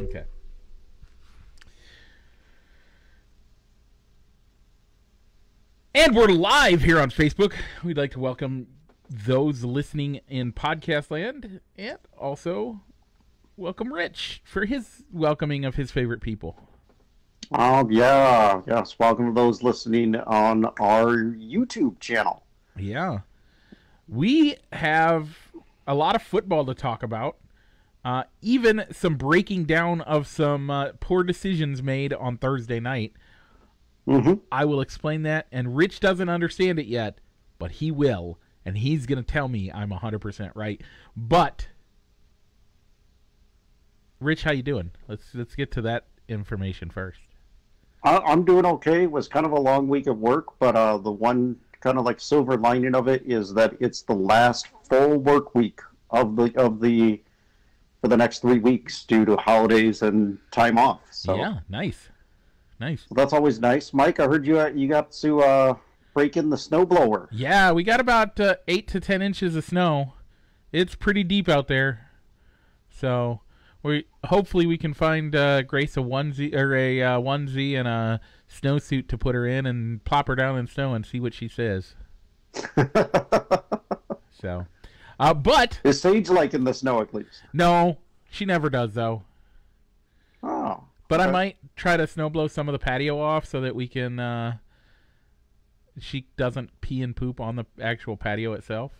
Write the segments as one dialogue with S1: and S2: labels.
S1: Okay. And we're live here on Facebook. We'd like to welcome those listening in podcast land and also welcome Rich for his welcoming of his favorite people.
S2: Um, yeah, yes. Welcome to those listening on our YouTube channel.
S1: Yeah. We have a lot of football to talk about. Uh, even some breaking down of some uh, poor decisions made on Thursday night.
S2: Mm-hmm.
S1: I will explain that, and Rich doesn't understand it yet, but he will, and he's going to tell me I'm 100% right. But Rich, how you doing? Let's let's get to that information first.
S2: I, I'm doing okay. It was kind of a long week of work, but uh, the one kind of like silver lining of it is that it's the last full work week of the of the for the next three weeks due to holidays and time off. So
S1: Yeah, nice, nice.
S2: that's always nice. Mike, I heard you uh, you got to uh, break in the snowblower.
S1: Yeah, we got about uh, eight to ten inches of snow. It's pretty deep out there, so we hopefully we can find uh, Grace a onesie or a uh, onesie and a snowsuit to put her in and plop her down in snow and see what she says. So, uh, but
S2: Is Sage liking the snow at least?
S1: no, she never does though.
S2: Oh,
S1: But I might try to snowblow some of the patio off so that we can. Uh, she doesn't pee and poop on the actual patio itself.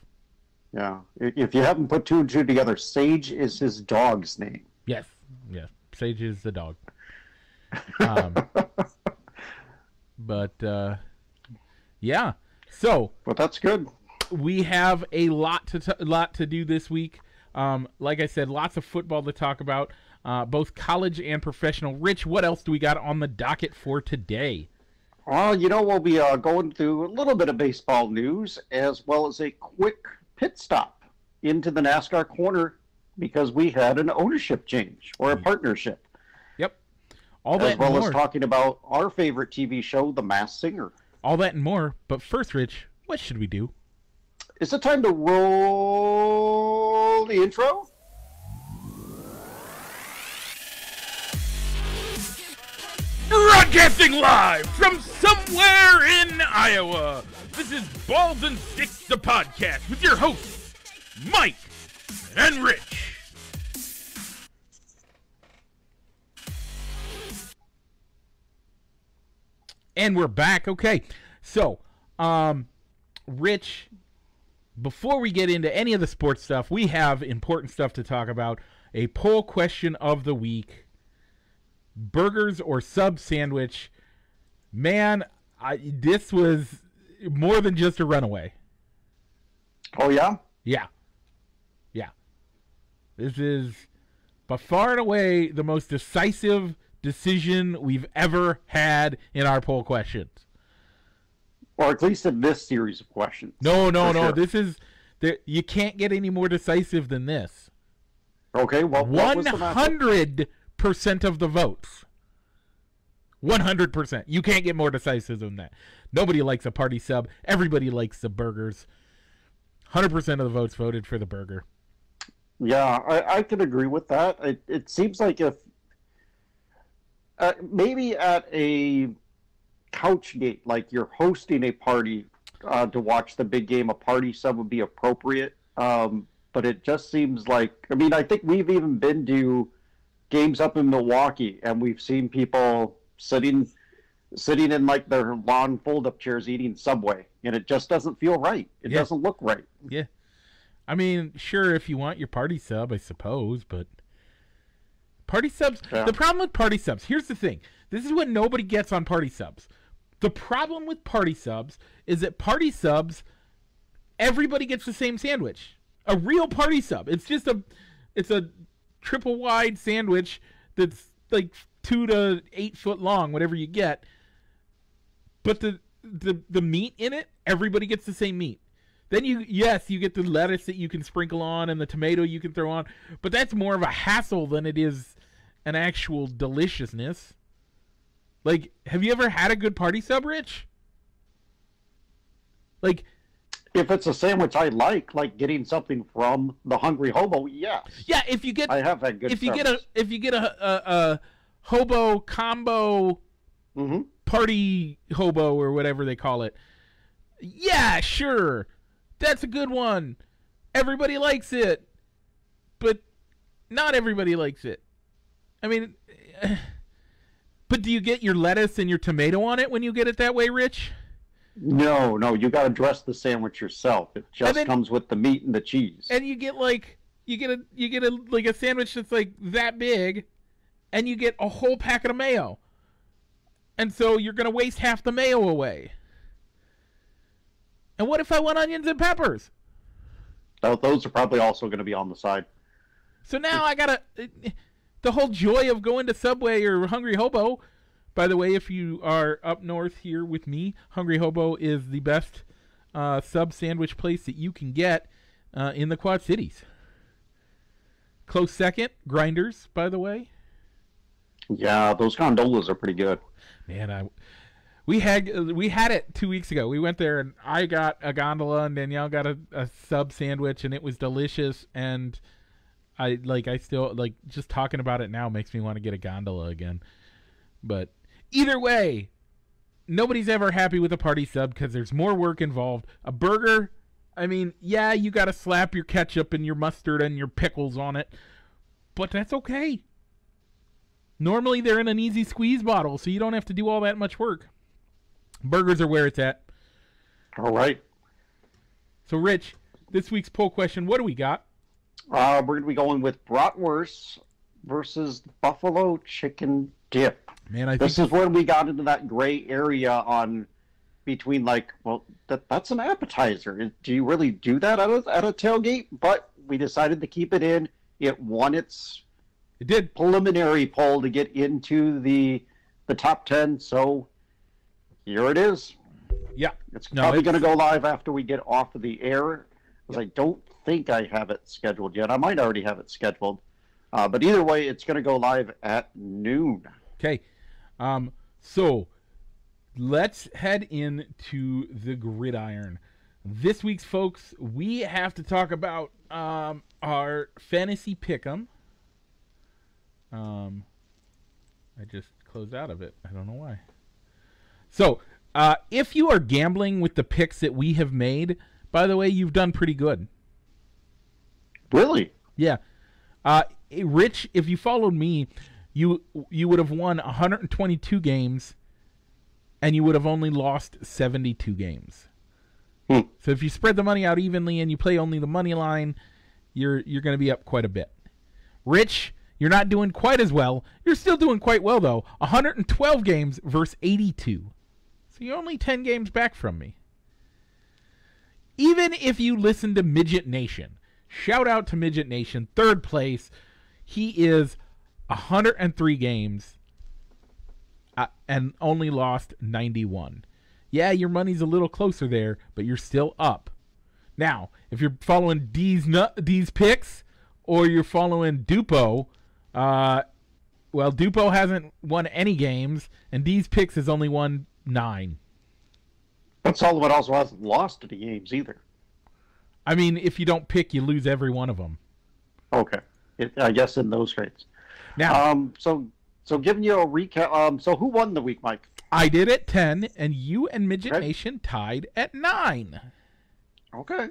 S2: yeah. If you haven't put two and two together, Sage is his dog's name.
S1: Yes, yes. Sage is the dog. Um, but uh, yeah, so
S2: But that's good.
S1: We have a lot to t- lot to do this week. Um, like I said, lots of football to talk about, uh, both college and professional. Rich, what else do we got on the docket for today?
S2: Well, you know, we'll be uh, going through a little bit of baseball news as well as a quick pit stop into the NASCAR corner because we had an ownership change or a partnership,
S1: Yep, all
S2: as
S1: that and
S2: well
S1: more.
S2: as talking about our favorite TV show, The Masked Singer.
S1: all that and more. But first, Rich, what should we do?
S2: Is it time to roll the intro?
S1: Broadcasting live from somewhere in Iowa. This is Balls and Sticks, the podcast, with your hosts, Mike and Rich. And we're back. Okay. So, um, Rich, before we get into any of the sports stuff, we have important stuff to talk about. A poll question of the week burgers or sub sandwich. Man, I, this was more than just a runaway.
S2: Oh, yeah?
S1: Yeah. Yeah. This is by far and away the most decisive decision we've ever had in our poll questions.
S2: Or at least in this series of questions.
S1: No, no, no.
S2: sure.
S1: This is there, you can't get any more decisive than this.
S2: Okay, well, what was the
S1: One hundred percent of the votes. One hundred percent. You can't get more decisive than that. Nobody likes a party sub. Everybody likes the burgers. Hundred percent of the votes voted for the burger.
S2: Yeah, I, I can agree with that. It, it seems like if uh, maybe at a couch gate, like you're hosting a party uh, to watch the big game, a party sub would be appropriate. Um, but it just seems like I mean, I think we've even been to games up in Milwaukee, and we've seen people sitting sitting in like their lawn fold-up chairs eating Subway, and it just doesn't feel right. It
S1: Yeah.
S2: doesn't look right.
S1: Yeah. I mean, sure, if you want your party sub, I suppose, but party subs.
S2: Yeah.
S1: The problem with party subs. Here's the thing. This is what nobody gets on party subs. The problem with party subs is that party subs, everybody gets the same sandwich. A real party sub. It's just a, it's a triple wide sandwich that's like two to eight foot long, whatever you get. But the the the meat in it, everybody gets the same meat. Then you yes, you get the lettuce that you can sprinkle on and the tomato you can throw on, but that's more of a hassle than it is an actual deliciousness. Like, have you ever had a good party sub, Rich? Like,
S2: if it's a sandwich I like, like getting something from the Hungry Hobo, yes.
S1: Yeah, if you get
S2: I have had good
S1: if you get a if you get a a, a hobo combo
S2: hmm
S1: party hobo or whatever they call it. Yeah, sure. That's a good one. Everybody likes it. But not everybody likes it. I mean, but do you get your lettuce and your tomato on it when you get it that way, Rich?
S2: No, no, you got to dress the sandwich yourself. It just
S1: then-
S2: comes with the meat and the cheese.
S1: And you get like you get a you get a like a sandwich that's like that big and you get a whole packet of mayo. And so you're going to waste half the mayo away. And what if I want onions and peppers?
S2: Tho- Those are probably also going to be on the side.
S1: So now I gotta the whole joy of going to Subway or Hungry Hobo. By the way, if you are up north here with me, Hungry Hobo is the best uh, sub sandwich place that you can get uh, in the Quad Cities. Close second, Grinders. By the way,
S2: Yeah, those gondolas are pretty good.
S1: man, I we had we had it two weeks ago. We went there and I got a gondola and Danielle got a, a sub sandwich and it was delicious and I like I still like just talking about it now makes me want to get a gondola again. But either way, nobody's ever happy with a party sub because there's more work involved. A burger, I mean, yeah, you got to slap your ketchup and your mustard and your pickles on it, but that's okay. Normally they're in an easy squeeze bottle, so you don't have to do all that much work. Burgers are where it's at.
S2: All right.
S1: So, Rich, this week's poll question: What do we got?
S2: Uh, we're going to be going with bratwurst versus buffalo chicken dip.
S1: Man, I think
S2: This is where we got into that gray area on between like, well, that that's an appetizer. Do you really do that at a, at a tailgate? But we decided to keep it in. It won its
S1: it did.
S2: preliminary poll to get into the the top ten. So here it is.
S1: Yeah.
S2: It's
S1: No,
S2: probably going to go live after we get off of the air, because I don't think I have it scheduled yet. I might already have it scheduled, uh, but either way, it's going to go live at noon.
S1: Okay. Um, so let's head into the gridiron. This week's folks, we have to talk about um, our fantasy pick'em. Um, I just closed out of it. I don't know why. So, uh, if you are gambling with the picks that we have made, by the way, you've done pretty good.
S2: Really?
S1: Yeah. Uh, Rich, if you followed me, you you would have won 122 games, and you would have only lost 72 games.
S2: Hmm.
S1: So if you spread the money out evenly and you play only the money line, you're you're going to be up quite a bit. Rich, you're not doing quite as well. You're still doing quite well though. 112 games versus 82. So you're only 10 games back from me. Even if you listen to Midget Nation, shout out to Midget Nation, third place. He is 103 games uh, and only lost 91. Yeah, your money's a little closer there, but you're still up. Now, if you're following these D's picks or you're following Dupo, uh, well, Dupo hasn't won any games, and these picks has only won nine.
S2: But Sullivan also hasn't lost any games either.
S1: I mean, if you don't pick, you lose every one of them.
S2: Okay. It, I guess in those rates.
S1: Now,
S2: Um. So so giving you a recap. Um. So who won the week, Mike?
S1: I did at 10, and you and Midget
S2: Okay.
S1: Nation tied at 9.
S2: Okay.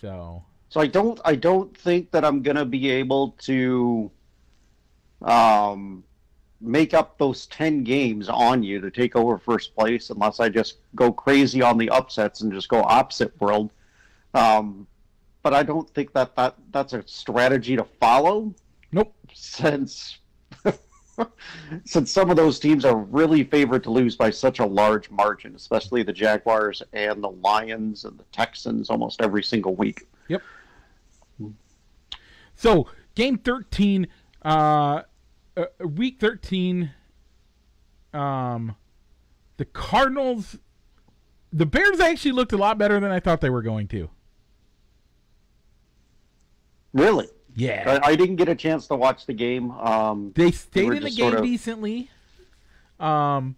S1: So,
S2: So I don't I don't think that I'm gonna be able to um make up those ten games on you to take over first place unless I just go crazy on the upsets and just go opposite world. Um but I don't think that, that that's a strategy to follow
S1: nope.
S2: since since some of those teams are really favored to lose by such a large margin, especially the Jaguars and the Lions and the Texans almost every single week. Yep.
S1: So, game 13, uh, uh, week 13, um, the Cardinals, the Bears actually looked a lot better than I thought they were going to.
S2: Really?
S1: Yeah.
S2: I, I didn't get a chance to watch the game. Um,
S1: They stayed
S2: were
S1: in the game
S2: sort of-
S1: decently. Um,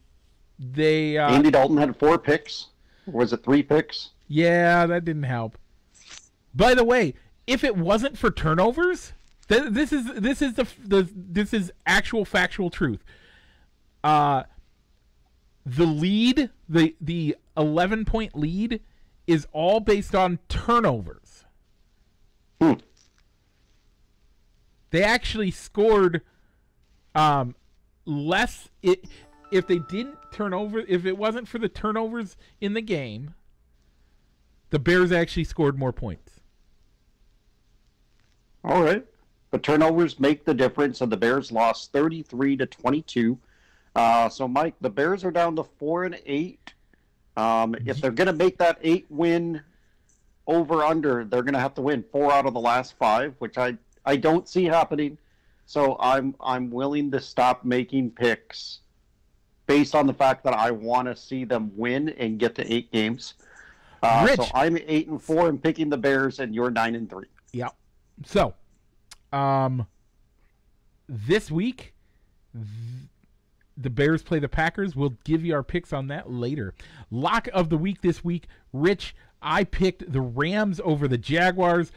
S1: They uh,
S2: Andy Dalton had four picks. Or was it three picks?
S1: Yeah, that didn't help. By the way, if it wasn't for turnovers, th- this is this is the, the this is actual factual truth. Uh the lead, the the 11 point lead is all based on turnovers.
S2: Hmm.
S1: They actually scored um less it if they didn't turn over if it wasn't for the turnovers in the game, the Bears actually scored more points.
S2: All right. The turnovers make the difference, and the Bears lost 33 to 22. Uh, so, Mike, the Bears are down to four and eight. Um, if they're going to make that eight win over under, they're going to have to win four out of the last five, which I, I don't see happening. So I'm I'm willing to stop making picks based on the fact that I want to see them win and get to eight games. Uh,
S1: Rich.
S2: so I'm eight and four and picking the Bears, and you're nine and three.
S1: Yeah. So, um, this week, th- the Bears play the Packers. We'll give you our picks on that later. Lock of the week this week, Rich. I picked the Rams over the Jaguars,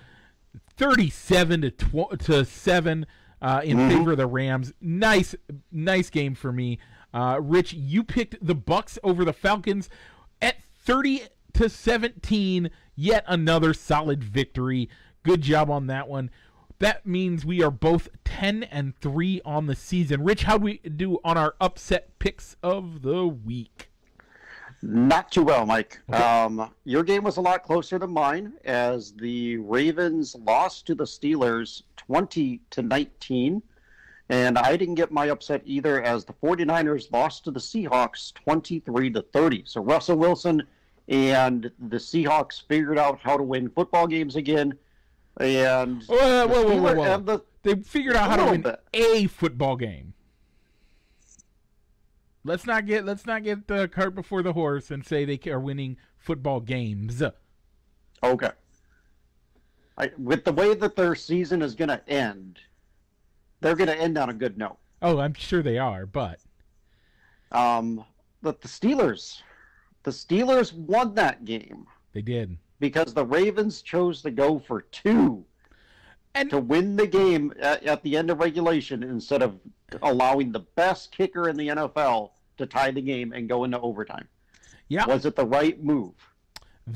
S1: thirty-seven to tw- to seven uh, in
S2: Mhm.
S1: favor of the Rams. Nice, nice game for me. Uh, Rich, you picked the Bucks over the Falcons at thirty to seventeen. Yet another solid victory. Good job on that one. That means we are both 10 and 3 on the season. Rich, how do we do on our upset picks of the week?
S2: Not too well, Mike. Um, your game was a lot closer than mine, as the Ravens lost to the Steelers 20 to 19. And I didn't get my upset either, as the 49ers lost to the Seahawks 23 to 30. So Russell Wilson and the Seahawks figured out how to win football games again. And
S1: Whoa, whoa,
S2: the
S1: whoa, whoa,
S2: Steelers-
S1: whoa.
S2: and the-
S1: They figured out how to win
S2: little
S1: a football game. Let's not get let's not get the cart before the horse and say they are winning football games.
S2: Okay. I, with the way that their season is going to end, they're going to end on a good note.
S1: Oh, I'm sure they are, but
S2: Um, but the Steelers, the Steelers won that game
S1: they did.
S2: Because the Ravens chose to go for two
S1: And
S2: to win the game at, at the end of regulation instead of allowing the best kicker in the NFL to tie the game and go into overtime.
S1: yeah,
S2: Was it the right move?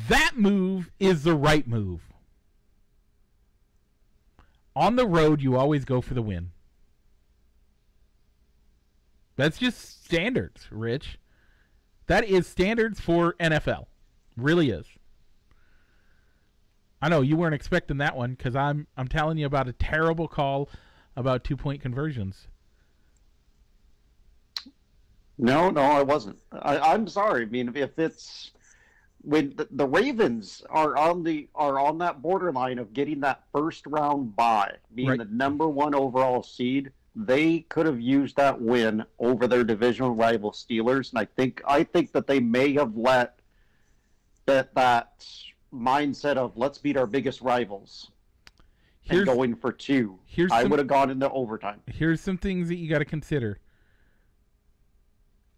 S1: That move is the right move. On the road, you always go for the win. That's just standards, Rich. That is standards for NFL. Really is. I know you weren't expecting that one because I'm I'm telling you about a terrible call about two point conversions.
S2: No, no, I wasn't. I, I'm sorry. I mean, if it's when the, the Ravens are on the are on that borderline of getting that first round bye, being
S1: Right.
S2: the number one overall seed, they could have used that win over their divisional rival Steelers, and I think I think that they may have let that that mindset of let's beat our biggest rivals
S1: Here's
S2: and going for two.
S1: here's
S2: I
S1: some-
S2: would have gone into overtime.
S1: here's some things that you got to consider.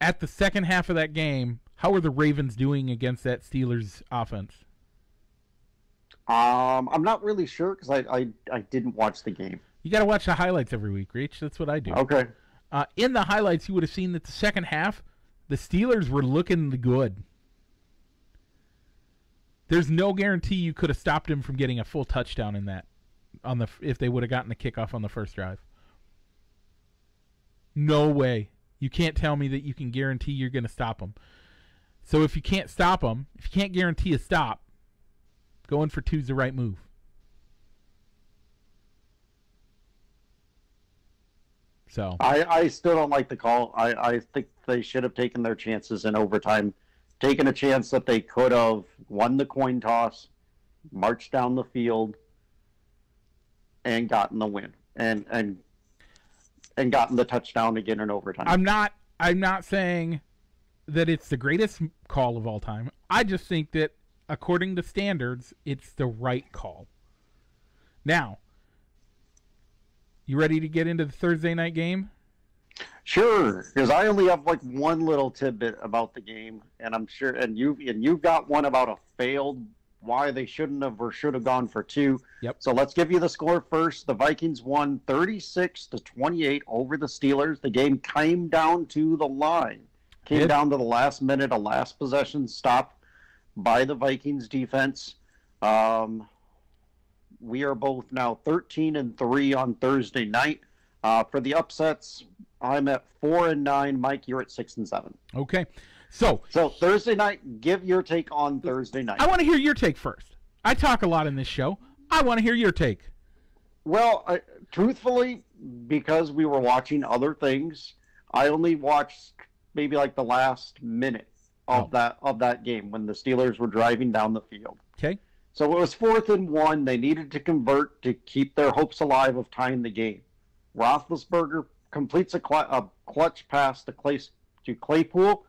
S1: At the second half of that game, how are the Ravens doing against that Steelers offense?
S2: Um, I'm not really sure because I, I I didn't watch the game.
S1: You got to watch the highlights every week, Rich. That's what I do.
S2: Okay.
S1: Uh, in the highlights, you would have seen that the second half, the Steelers were looking good. There's no guarantee you could have stopped him from getting a full touchdown in that on the if they would have gotten the kickoff on the first drive. No way. You can't tell me that you can guarantee you're going to stop them. So if you can't stop them, if you can't guarantee a stop, going for two's the right move. So
S2: I, I still don't like the call. I, I think they should have taken their chances in overtime, taken a chance that they could have won the coin toss, marched down the field, and gotten the win, and and and gotten the touchdown again in overtime.
S1: I'm not I'm not saying that it's the greatest call of all time. I just think that according to standards, it's the right call. Now, you ready to get into the Thursday night game?
S2: Sure, because I only have like one little tidbit about the game, and I'm sure, and you and you've got one about a failed why they shouldn't have or should have gone for two.
S1: Yep.
S2: So let's give you the score first. The Vikings won 36 to 28 over the Steelers. The game came down to the line, came
S1: Did.
S2: down to the last minute, a last possession stop by the Vikings defense. Um, we are both now 13 and three on Thursday night. Uh, for the upsets, I'm at four and nine. Mike, you're at six and seven.
S1: Okay. So
S2: So Thursday night, give your take on Thursday night.
S1: I want to hear your take first. I talk a lot in this show. I want to hear your take.
S2: Well, I, truthfully, because we were watching other things, I only watched maybe like the last minute of
S1: Oh.
S2: that of that game when the Steelers were driving down the field.
S1: Okay.
S2: So it was fourth and one. They needed to convert to keep their hopes alive of tying the game. Roethlisberger completes a, cl- a clutch pass to, Clay- to Claypool,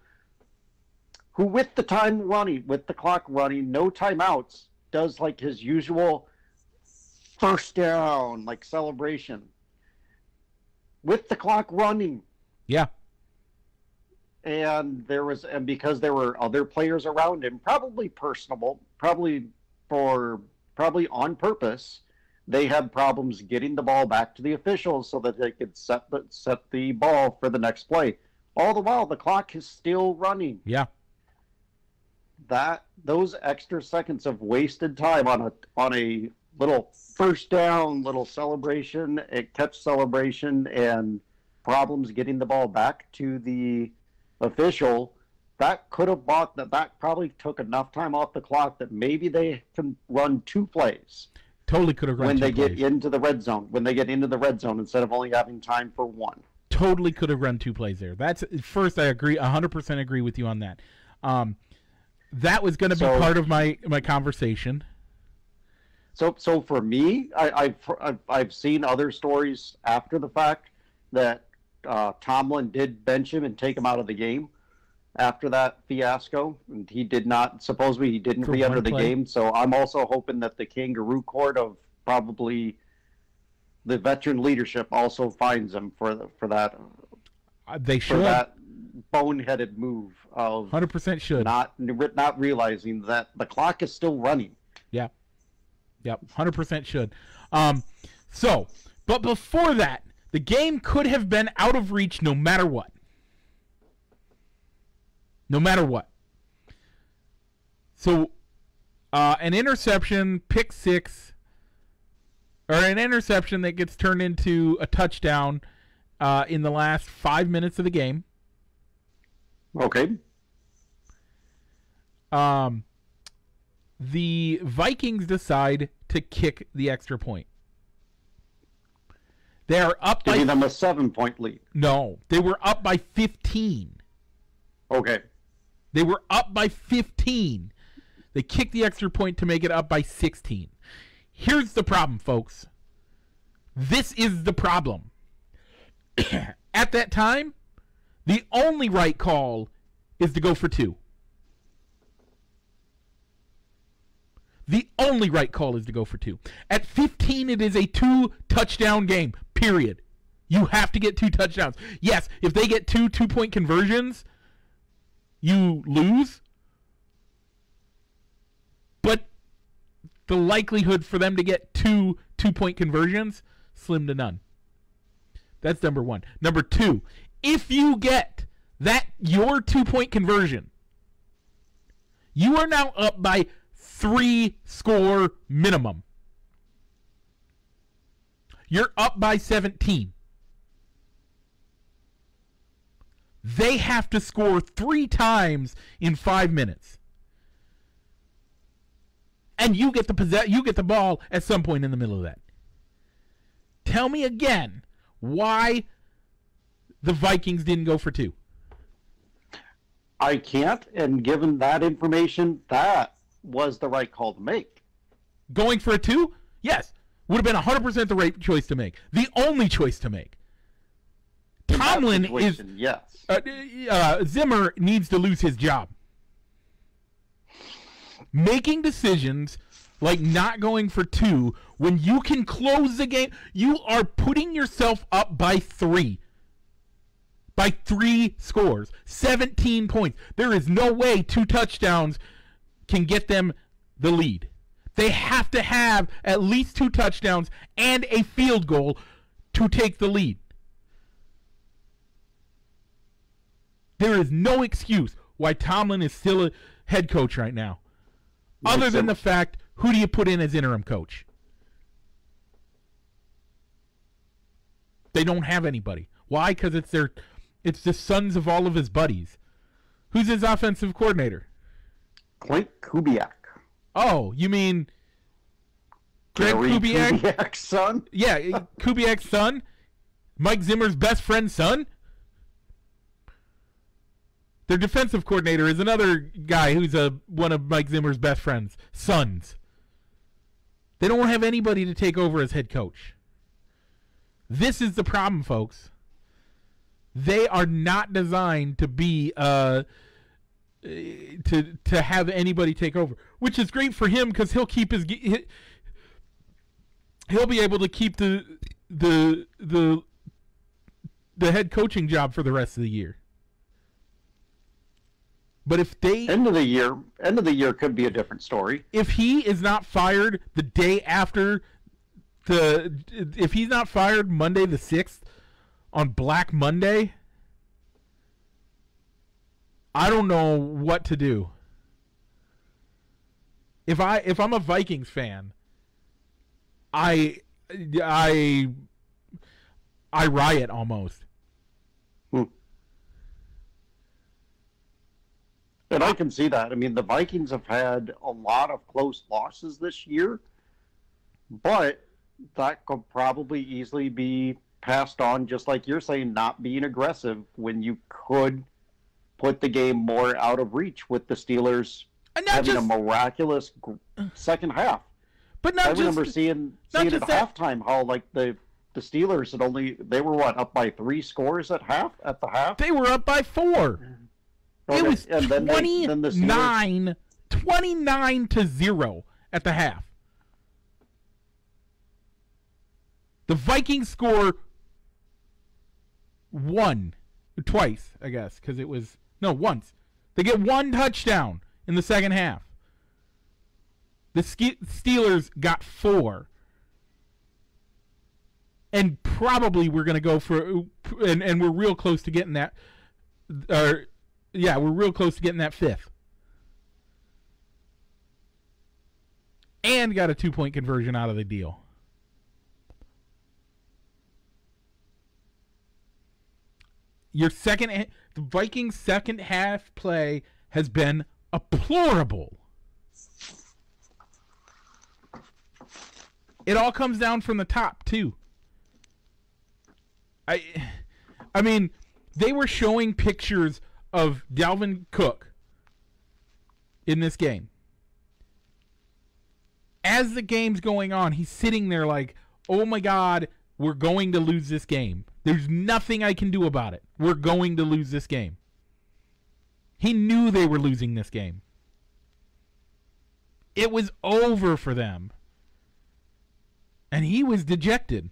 S2: who, with the time running, with the clock running, no timeouts, does like his usual first down, like celebration. With the clock running,
S1: Yeah.
S2: and there was and because there were other players around him probably personable probably for probably on purpose they had problems getting the ball back to the officials so that they could set the set the ball for the next play. All the while the clock is still running.
S1: Yeah.
S2: that those extra seconds of wasted time on a on a little first down little celebration a catch celebration and problems getting the ball back to the official that could have bought that that probably took enough time off the clock that maybe they can run two plays
S1: Totally could have run
S2: when
S1: two
S2: they
S1: plays.
S2: get into the red zone when they get into the red zone instead of only having time for one
S1: totally could have run two plays there. That's first I agree 100% agree with you on that. Um that was going to be part of my my conversation.
S2: So, so for me, I, I've, I've I've seen other stories after the fact that uh, Tomlin did bench him and take him out of the game after that fiasco, and he did not. Supposedly, he didn't
S1: For
S2: re-enter the
S1: play?
S2: game. So, I'm also hoping that the kangaroo court of probably the veteran leadership also finds him for the, for that
S1: Uh, They
S2: for
S1: should
S2: that boneheaded move of
S1: 100% should.
S2: not not realizing that the clock is still running. Yeah.
S1: Yep, hundred percent should. Um, so, but before that, the game could have been out of reach no matter what. No matter what. So, uh, an interception, pick six, or an interception that gets turned into a touchdown uh, in the last five minutes of the game.
S2: Okay.
S1: Um, the Vikings decide to kick the extra point. They are up
S2: Giving
S1: by
S2: them a seven point lead.
S1: no, they were up by 15.
S2: Okay.
S1: They were up by 15. They kicked the extra point to make it up by 16. Here's the problem, folks. This is the problem. At that time, the only right call is to go for two. The only right call is to go for two. At 15, it is a two touchdown game, period. You have to get two touchdowns. Yes, if they get two two point conversions, you lose. But the likelihood for them to get two two point conversions, slim to none. That's number one. Number two, if you get that your two point conversion, you are now up by three score minimum. You're up by 17. They have to score three times in five minutes. And you get the possess- you get the ball at some point in the middle of that. Tell me again why the Vikings didn't go for two.
S2: I can't, and given that information, that was the right call to make.
S1: Going for a two? Yes. Would have been 100% the right choice to make. The only choice to make.
S2: In
S1: Tomlin is
S2: yes.
S1: uh, uh, Zimmer needs to lose his job. Making decisions like not going for two when you can close the game, you are putting yourself up by three. by three scores, 17 points. There is no way two touchdowns can get them the lead. They have to have at least two touchdowns and a field goal to take the lead. There is no excuse why Tomlin is still a head coach right now. Other than the fact, who do you put in as interim coach? They don't have anybody. Why? Because it's their, it's the sons of all of his buddies. Who's his offensive coordinator?
S2: Klint Kubiak.
S1: Oh, you mean Greg Kubiak?
S2: Kubiak's son?
S1: Yeah, Kubiak's son, Mike Zimmer's best friend's son. Their defensive coordinator is another guy who's a one of Mike Zimmer's best friends' sons. They don't have anybody to take over as head coach. This is the problem, folks. They are not designed to be uh to to have anybody take over, which is great for him because he'll keep his he'll be able to keep the the the the head coaching job for the rest of the year. But if they
S2: End of the year, end of the year could be a different story.
S1: if he is not fired the day after the if he's not fired Monday the 6th on Black Monday I don't know what to do. If I if I'm a Vikings fan, I I I riot almost.
S2: Hmm. And I can see that. I mean, the Vikings have had a lot of close losses this year, but that could probably easily be passed on, just like you're saying, not being aggressive when you could put the game more out of reach with the Steelers having
S1: just
S2: a miraculous second half.
S1: but
S2: I
S1: not just
S2: remember seeing seeing at
S1: that-
S2: halftime how like the the Steelers had only they were what up by three scores at half at the half.
S1: they were up by 4. It was
S2: and then they- then the Steelers-
S1: 29, 29 to 0 at the half. The Vikings score one, twice, I guess, because it was, no, once. They get one touchdown in the second half. The Steelers got four. And probably we're going to go for, and, and we're real close to getting that, or yeah, we're real close to getting that fifth. And got a two point conversion out of the deal. Your second, the Vikings' second half play has been deplorable. It all comes down from the top too. I, I mean, they were showing pictures of Dalvin Cook in this game. As the game's going on, he's sitting there like, "Oh my god, we're going to lose this game. There's nothing I can do about it. We're going to lose this game." He knew they were losing this game. It was over for them. And he was dejected.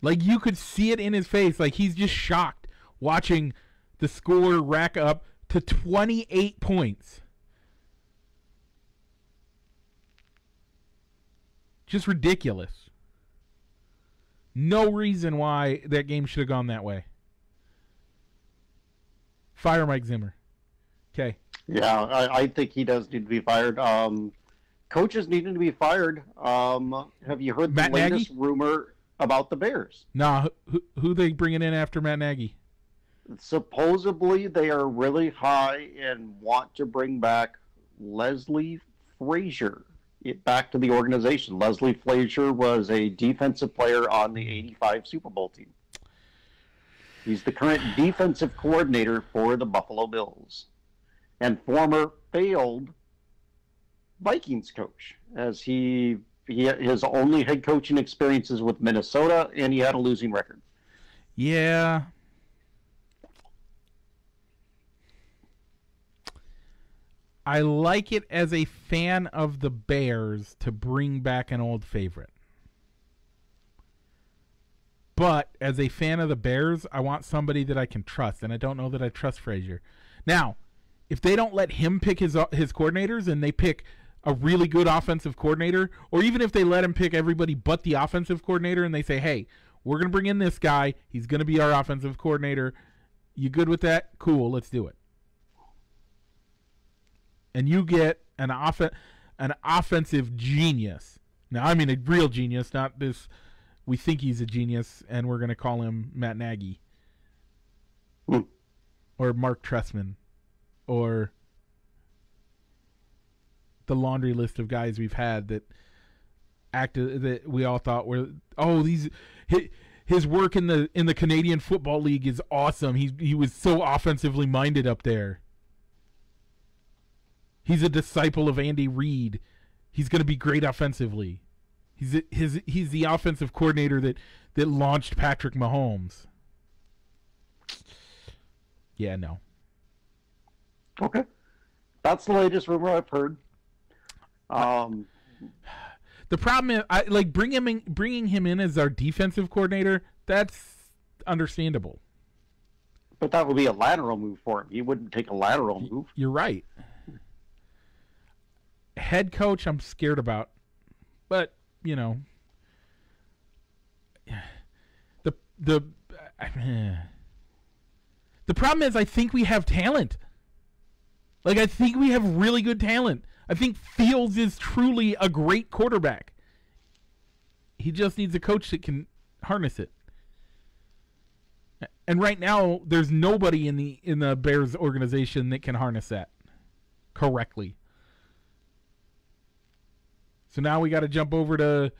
S1: Like you could see it in his face. Like he's just shocked watching the score rack up to 28 points. Just ridiculous. No reason why that game should have gone that way. Fire Mike Zimmer. Okay.
S2: Yeah, I, I think he does need to be fired. Um, coaches needing to be fired. Um, have you heard
S1: Matt
S2: the latest
S1: Nagy?
S2: rumor about the Bears?
S1: Nah, who, who they bringing in after Matt Nagy?
S2: Supposedly, they are really high and want to bring back Leslie Frazier eh, back to the organization. Leslie Frazier was a defensive player on the 85 Super Bowl team. He's the current defensive coordinator for the Buffalo Bills and former failed Vikings coach as he, he his only head coaching experiences with Minnesota and he had a losing record.
S1: Yeah. I like it as a fan of the Bears to bring back an old favorite. But as a fan of the Bears, I want somebody that I can trust, and I don't know that I trust Frazier. Now, if they don't let him pick his his coordinators and they pick a really good offensive coordinator, or even if they let him pick everybody but the offensive coordinator and they say, "Hey, we're going to bring in this guy. He's going to be our offensive coordinator." You good with that? Cool, let's do it. And you get an off an offensive genius. Now, I mean a real genius, not this we think he's a genius and we're going to call him Matt Nagy.
S2: Hmm.
S1: Or Marc Trestman or the laundry list of guys we've had that acted that we all thought were oh these his, his work in the in the Canadian Football League is awesome. He he was so offensively minded up there. He's a disciple of Andy Reid. He's going to be great offensively. He's his he's the offensive coordinator that that launched Patrick Mahomes. Yeah, no.
S2: Okay, that's the latest rumor I've heard. Um,
S1: the problem is, I like bring him in, bringing him in as our defensive coordinator. That's understandable.
S2: But that would be a lateral move for him. He wouldn't take a lateral move.
S1: You're right. Head coach, I'm scared about, but you know, the the the problem is, I think we have talent. Like I think we have really good talent. I think Fields is truly a great quarterback. He just needs a coach that can harness it. And right now, there's nobody in the in the Bears organization that can harness that correctly. So now we got to jump over to.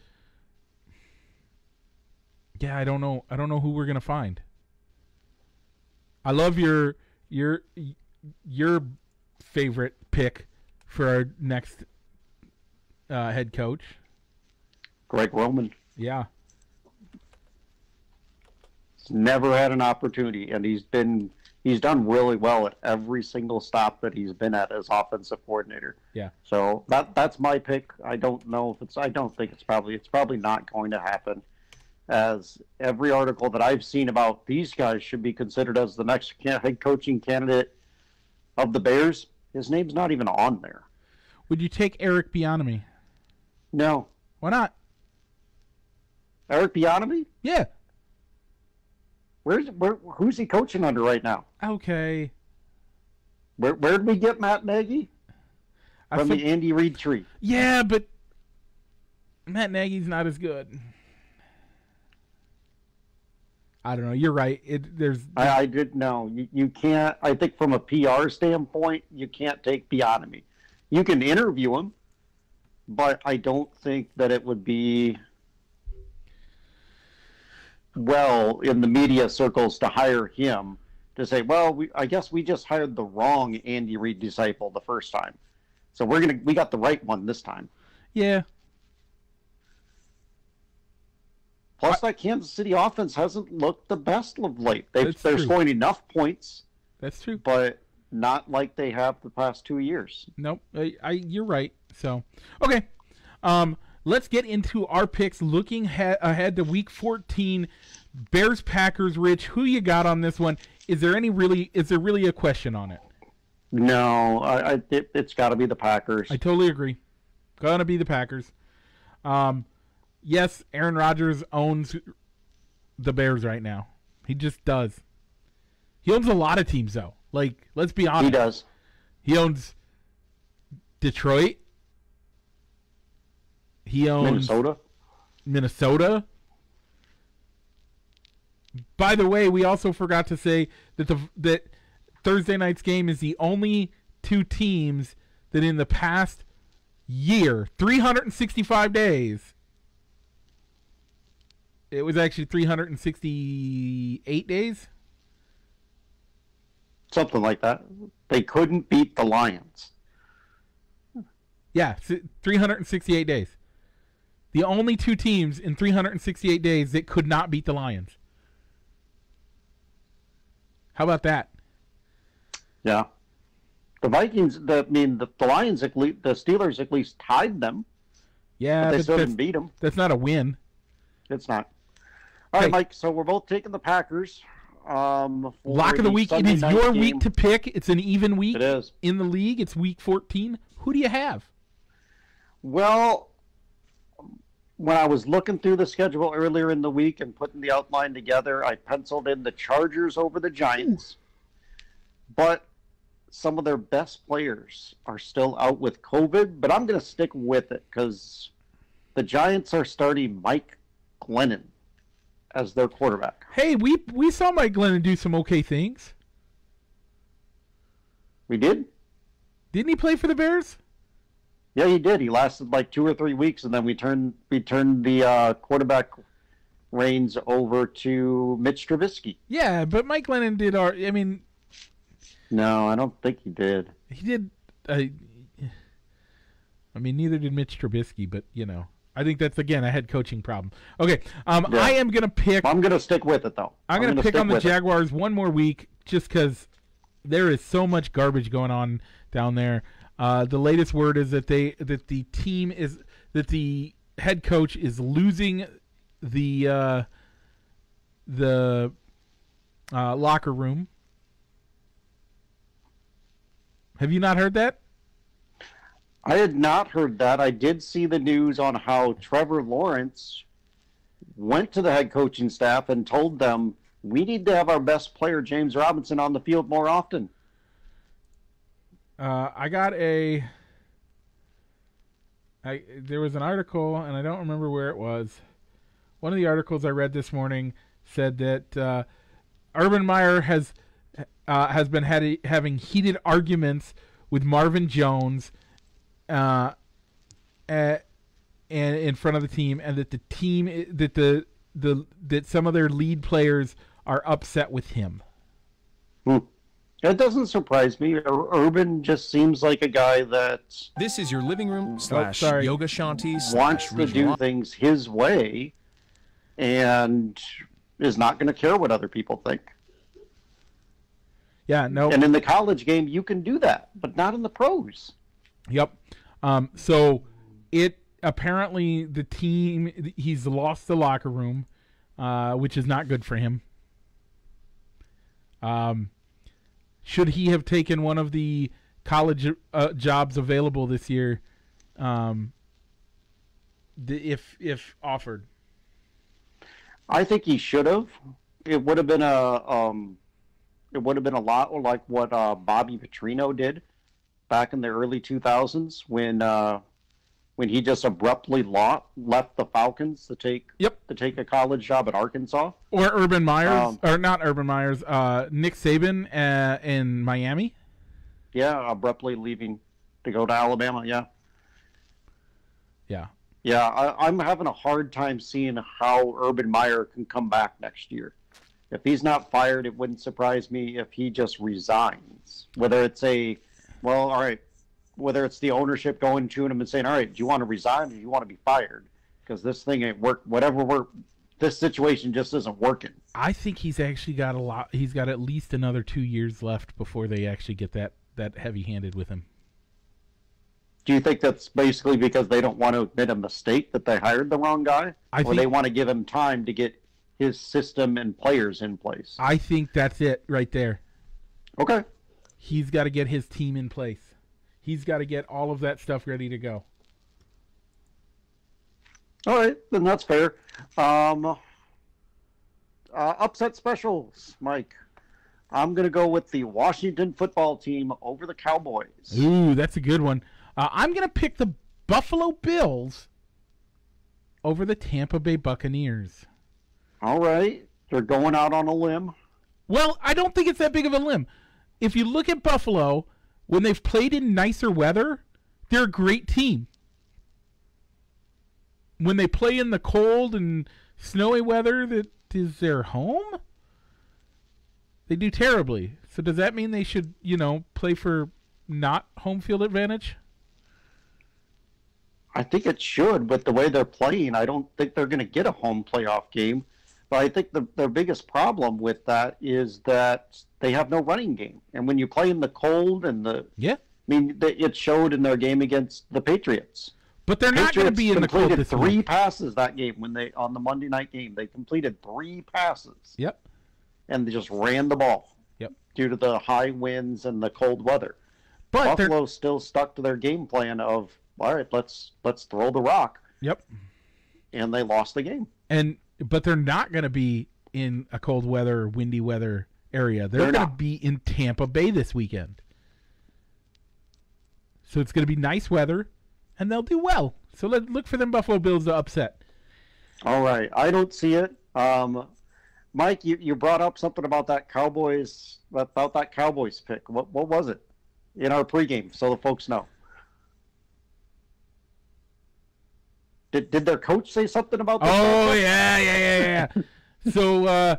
S1: Yeah, I don't know. I don't know who we're gonna find. I love your your your favorite pick for our next uh, head coach.
S2: Greg Roman.
S1: Yeah.
S2: He's never had an opportunity, and he's been he's done really well at every single stop that he's been at as offensive coordinator.
S1: Yeah.
S2: So that that's my pick. I don't know if it's. I don't think it's probably. It's probably not going to happen. As every article that I've seen about these guys should be considered as the next head coaching candidate of the Bears, his name's not even on there.
S1: Would you take Eric Bieniemy?
S2: No.
S1: Why not?
S2: Eric Bieniemy?
S1: Yeah.
S2: Where's where? Who's he coaching under right now?
S1: Okay.
S2: Where where did we get Matt Nagy? From the Andy Reid tree.
S1: Yeah, but Matt Nagy's not as good. I don't know. You're right. It there's.
S2: I, I did no. You, you can't. I think from a PR standpoint, you can't take Bieniemy. You can interview him, but I don't think that it would be well in the media circles to hire him to say, well, we, I guess we just hired the wrong Andy Reid disciple the first time, so we're gonna we got the right one this time.
S1: Yeah.
S2: Plus, that Kansas City offense hasn't looked the best of late. They, they're true. scoring enough points.
S1: That's true.
S2: But not like they have the past two years.
S1: Nope. I, I you're right. So, okay. Um, let's get into our picks. Looking ha- ahead to Week 14, Bears Packers. Rich, who you got on this one? Is there any really? Is there really a question on it?
S2: No, I, I it, has got to be the Packers.
S1: I totally agree. Gonna be the Packers. Um, yes, Aaron Rodgers owns the Bears right now. He just does. He owns a lot of teams though. Like, let's be honest.
S2: He does.
S1: He owns Detroit. He owns
S2: Minnesota.
S1: Minnesota. By the way, we also forgot to say that the that Thursday night's game is the only two teams that in the past year, 365 days, it was actually 368 days.
S2: Something like that. They couldn't beat the Lions.
S1: Yeah, 368 days. The only two teams in 368 days that could not beat the Lions. How about that?
S2: Yeah. The Vikings, the, I mean, the, the Lions, at least, the Steelers at least tied them.
S1: Yeah,
S2: but they but still didn't beat them.
S1: That's not a win.
S2: It's not. All right,
S1: Okay.
S2: Mike. So we're both taking the Packers. Um,
S1: Lock of the week. It
S2: Sunday
S1: is
S2: night
S1: your
S2: game.
S1: week to pick. It's an even week
S2: It is.
S1: in the league. It's week 14. Who do you have?
S2: Well, when I was looking through the schedule earlier in the week and putting the outline together, I penciled in the Chargers over the Giants. But some of their best players are still out with COVID, but I'm going to stick with it because the Giants are starting Mike Glennon as their quarterback.
S1: Hey, we we saw Mike Glennon do some okay things.
S2: We did?
S1: Didn't he play for the Bears?
S2: Yeah, he did. He lasted like two or three weeks, and then we turned we turned the uh, quarterback reins over to Mitch Trubisky.
S1: Yeah, but Mike Glennon did. Our, I mean,
S2: No, I don't think he did.
S1: he did. Uh, I mean, neither did Mitch Trubisky, but you know, I think that's again a head coaching problem. Okay, um,
S2: Yeah.
S1: I am gonna pick.
S2: I'm gonna stick with it though.
S1: I'm gonna, pick on the
S2: with it.
S1: Jaguars one more week, just because there is so much garbage going on down there. Uh, the latest word is that they that the team is that the head coach is losing the uh, the uh, locker room. Have you not heard that?
S2: I had not heard that. I did see the news on how Trevor Lawrence went to the head coaching staff and told them we need to have our best player James Robinson on the field more often.
S1: Uh, I got a. I there was an article, and I don't remember where it was. One of the articles I read this morning said that uh, Urban Meyer has uh, has been had, having heated arguments with Marvin Jones, uh, at, and in front of the team, and that the team that the the that some of their lead players are upset with him.
S2: Hmm. It doesn't surprise me. Urban just seems like a guy that
S3: This is your living room slash
S1: sorry.
S3: yoga shanti
S2: wants
S3: slash
S2: to
S3: regional
S2: do things his way and is not going to care what other people think.
S1: Yeah, no,
S2: And in the college game, you can do that, but not in the pros.
S1: Yep. Um, so it apparently the team he's lost the locker room, uh, which is not good for him. Um, should he have taken one of the college uh, jobs available this year, um, if if offered?
S2: I think he should have. It would have been a um, it would have been a lot like what uh, Bobby Petrino did back in the early 2000s when uh, when he just abruptly left the Falcons to take
S1: Yep.
S2: to take a college job at Arkansas.
S1: Or Urban Myers,
S2: Um,
S1: or not Urban Myers, uh, Nick Saban uh, in Miami.
S2: Yeah, abruptly leaving to go to Alabama. Yeah,
S1: Yeah.
S2: yeah. I, I'm having a hard time seeing how Urban Meyer can come back next year. If he's not fired, it wouldn't surprise me if he just resigns. Whether it's a, well, all right, whether it's the ownership going to him and saying, all right, do you want to resign or do you want to be fired? Because this thing ain't work. Whatever work, this situation just isn't working.
S1: I think he's actually got a lot. He's got at least another two years left before they actually get that that heavy-handed with him.
S2: Do you think that's basically because they don't want to admit a mistake that they hired the wrong guy,
S1: I
S2: or
S1: think
S2: they want to give him time to get his system and players in place?
S1: I think that's it right there.
S2: Okay.
S1: He's got to get his team in place. He's got to get all of that stuff ready to go.
S2: All right, then that's fair. Um, uh, upset specials, Mike. I'm going to go with the Washington football team over the Cowboys.
S1: Ooh, that's a good one. Uh, I'm gonna pick the Buffalo Bills over the Tampa Bay Buccaneers.
S2: All right, they're going out on a limb.
S1: Well, I don't think it's that big of a limb. If you look at Buffalo, when they've played in nicer weather, they're a great team. When they play in the cold and snowy weather that is their home, they do terribly. So does that mean they should, you know, play for not home field advantage?
S2: I think it should with the way they're playing. I don't think they're going to get a home playoff game. But I think the, their biggest problem with that is that they have no running game. And when you play in the cold and the,
S1: Yeah.
S2: I mean, it showed in their game against the Patriots.
S1: But they're not going to be in the cold
S2: completed three passes that game when they on the Monday night game. They completed three passes
S1: Yep.
S2: and they just ran the ball.
S1: Yep.
S2: Due to the high winds and the cold weather,
S1: But
S2: Buffalo still stuck to their game plan of all right, let's let's throw the rock,
S1: yep.
S2: and they lost the game.
S1: And but they're not going to be in a cold weather, windy weather area. They're,
S2: They're
S1: going to be in Tampa Bay this weekend. So it's going to be nice weather, and they'll do well. So let look for them Buffalo Bills to upset.
S2: All right, I don't see it. Um, Mike, you, you brought up something about that Cowboys about that Cowboys pick. What what was it in our pregame? So the folks know. Did did their coach say something about this?
S1: Oh yeah, yeah, yeah, yeah. so uh,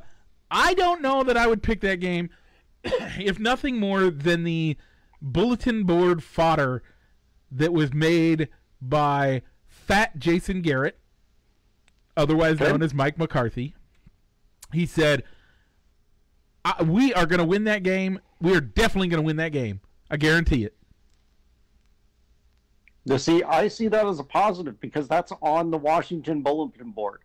S1: I don't know that I would pick that game, if nothing more than the bulletin board fodder that was made by Fat Jason Garrett, otherwise
S2: Okay.
S1: known as Mike McCarthy. He said, "I- "We are going to win that game. We are definitely going to win that game. I guarantee it."
S2: You see, I see that as a positive because that's on the Washington bulletin board.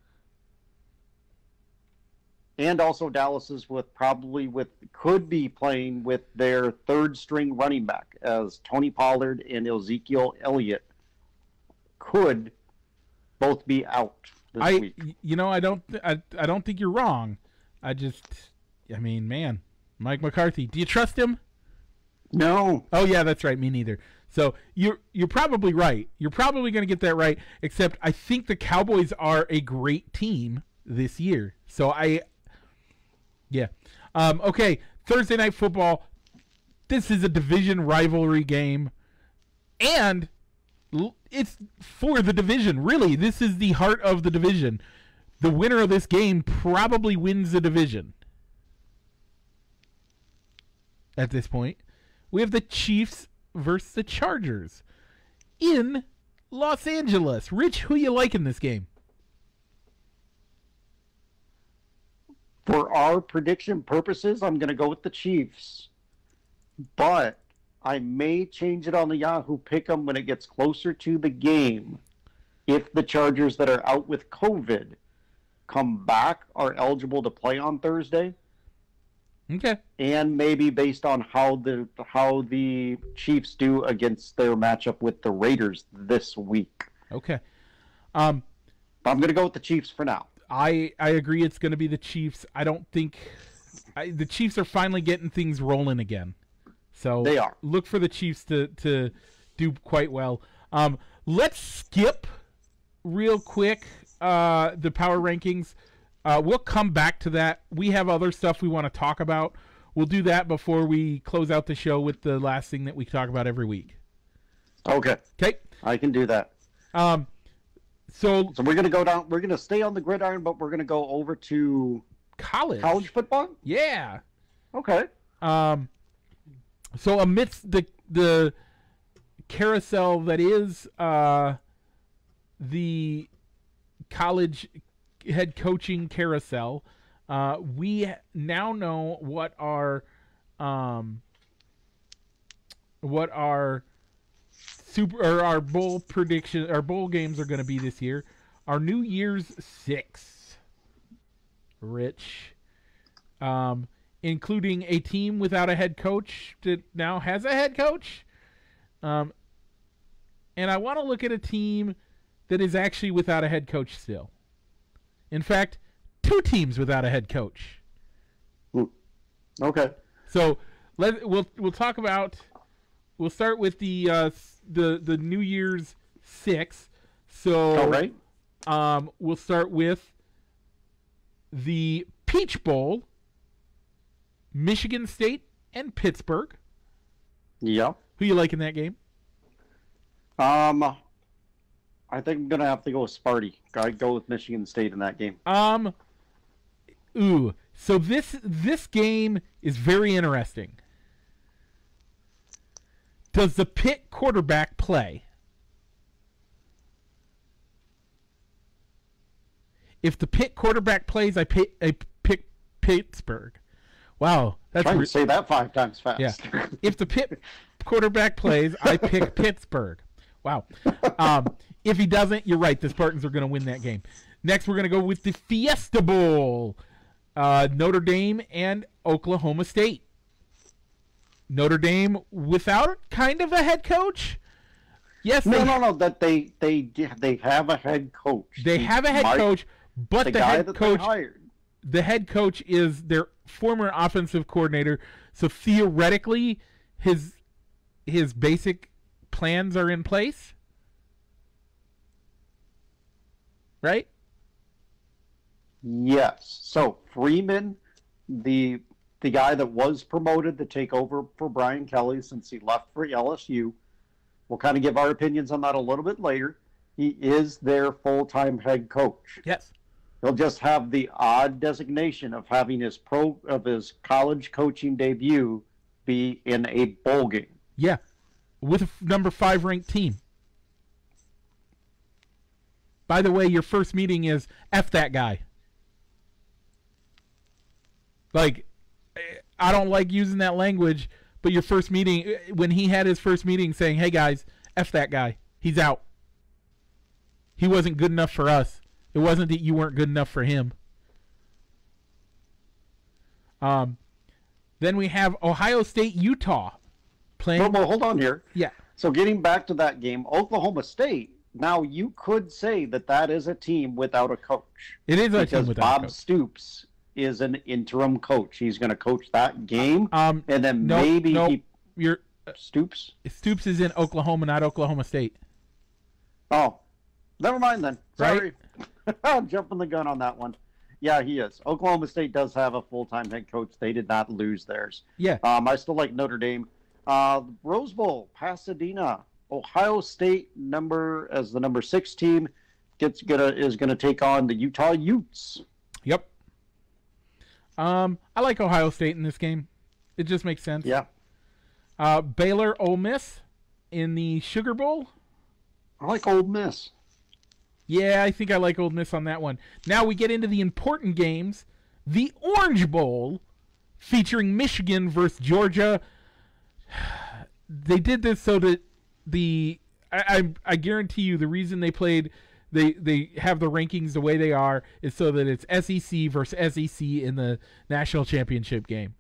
S2: And also Dallas's with probably with could be playing with their third string running back as Tony Pollard and Ezekiel Elliott could both be out this
S1: I,
S2: week.
S1: you know, I don't, I, I don't think you're wrong. I just, I mean, man, Mike McCarthy. Do you trust him?
S2: No.
S1: Oh yeah, that's right. Me neither. So you're you're probably right. You're probably going to get that right. Except I think the Cowboys are a great team this year. So I, yeah, um, okay. Thursday night football. This is a division rivalry game, and it's for the division. Really, this is the heart of the division. The winner of this game probably wins the division. At this point, we have the Chiefs versus the Chargers in Los Angeles. Rich, who you like in this game?
S2: For our prediction purposes, I'm going to go with the Chiefs. But I may change it on the Yahoo Pick'em when it gets closer to the game. If the Chargers that are out with COVID come back are eligible to play on Thursday,
S1: Okay.
S2: and maybe based on how the how the Chiefs do against their matchup with the Raiders this week.
S1: Okay. Um,
S2: I'm going to go with the Chiefs for now.
S1: I I agree. It's going to be the Chiefs. I don't think I, the Chiefs are finally getting things rolling again. So
S2: They are.
S1: Look for the Chiefs to to do quite well. Um, let's skip real quick uh, the power rankings. Uh, we'll come back to that. We have other stuff we want to talk about. We'll do that before we close out the show with the last thing that we talk about every week.
S2: Okay,
S1: Okay.
S2: I can do that.
S1: Um, so
S2: So we're going to go down. We're going to stay on the gridiron, but we're going to go over to
S1: college.
S2: college football.
S1: Yeah.
S2: Okay.
S1: Um, so amidst the the carousel that is uh, the college head coaching carousel, uh, we now know what our um, what our super or our bowl prediction our bowl games are going to be this year. Our New Year's Six, Rich, um, including a team without a head coach that now has a head coach. Um, and I want to look at a team that is actually without a head coach still. In fact, two teams without a head coach.
S2: Okay.
S1: So let we'll we'll talk about we'll start with the uh, the the New Year's six. So
S2: All right.
S1: um, we'll start with the Peach Bowl, Michigan State and Pittsburgh.
S2: Yeah.
S1: Who you like in that game?
S2: Um, I think I'm gonna have to go with Sparty. I go with Michigan State in that game.
S1: Um, ooh. So this this game is very interesting. Does the Pitt quarterback play? If the Pitt quarterback plays, I pick, I pick Pittsburgh. Wow, that's
S2: Trying
S1: re-
S2: to say that five times fast.
S1: Yeah. if the Pitt quarterback plays, I pick Pittsburgh. Wow. Um, if he doesn't, you're right. The Spartans are going to win that game. Next, we're going to go with the Fiesta Bowl. Uh, Notre Dame and Oklahoma State. Notre Dame without kind of a head coach. Yes,
S2: No,
S1: they,
S2: no, no. That they they they have a head coach.
S1: they have a head
S2: Mike-
S1: coach, but
S2: The,
S1: the, head coach the head coach is their former offensive coordinator, so theoretically his his basic plans are in place. Right?
S2: Yes. So Freeman, the the guy that was promoted to take over for Brian Kelly since he left for LSU, we'll kind of give our opinions on that a little bit later. He is their full time head coach.
S1: Yes.
S2: He'll just have the odd designation of having his pro of his college coaching debut be in a bowl game.
S1: Yeah. With a number 5 ranked team. By the way, your first meeting is F that guy. Like, I don't like using that language, but your first meeting, when he had his first meeting saying, hey guys, F that guy, he's out. He wasn't good enough for us. It wasn't that you weren't good enough for him. Um, then we have Ohio State, Utah playing.
S2: Well, hold on here.
S1: Yeah.
S2: So getting back to that game, Oklahoma State. Now you could say that that is a team without a coach.
S1: It is a
S2: because
S1: team without a
S2: Bob
S1: coach.
S2: Stoops is an interim coach. He's going to coach that game,
S1: Um,
S2: and then maybe
S1: no,
S2: he
S1: your
S2: Stoops.
S1: Stoops is in Oklahoma, not Oklahoma State.
S2: Oh, never mind then.
S1: Right?
S2: Sorry, I'm jumping the gun on that one. Yeah, he is. Oklahoma State does have a full-time head coach. They did not lose theirs.
S1: Yeah.
S2: Um, I still like Notre Dame. Uh, Rose Bowl, Pasadena, Ohio State number as the number six team gets gonna is gonna take on the Utah Utes.
S1: Yep. Um, I like Ohio State in this game. It just makes sense.
S2: Yeah,
S1: Uh, Baylor, Ole Miss in the Sugar Bowl.
S2: I like Ole Miss.
S1: Yeah, I think I like Ole Miss on that one. Now we get into the important games. The Orange Bowl featuring Michigan versus Georgia. They did this so that the I, I I guarantee you the reason they played they they have the rankings the way they are is so that it's SEC versus SEC in the national championship game.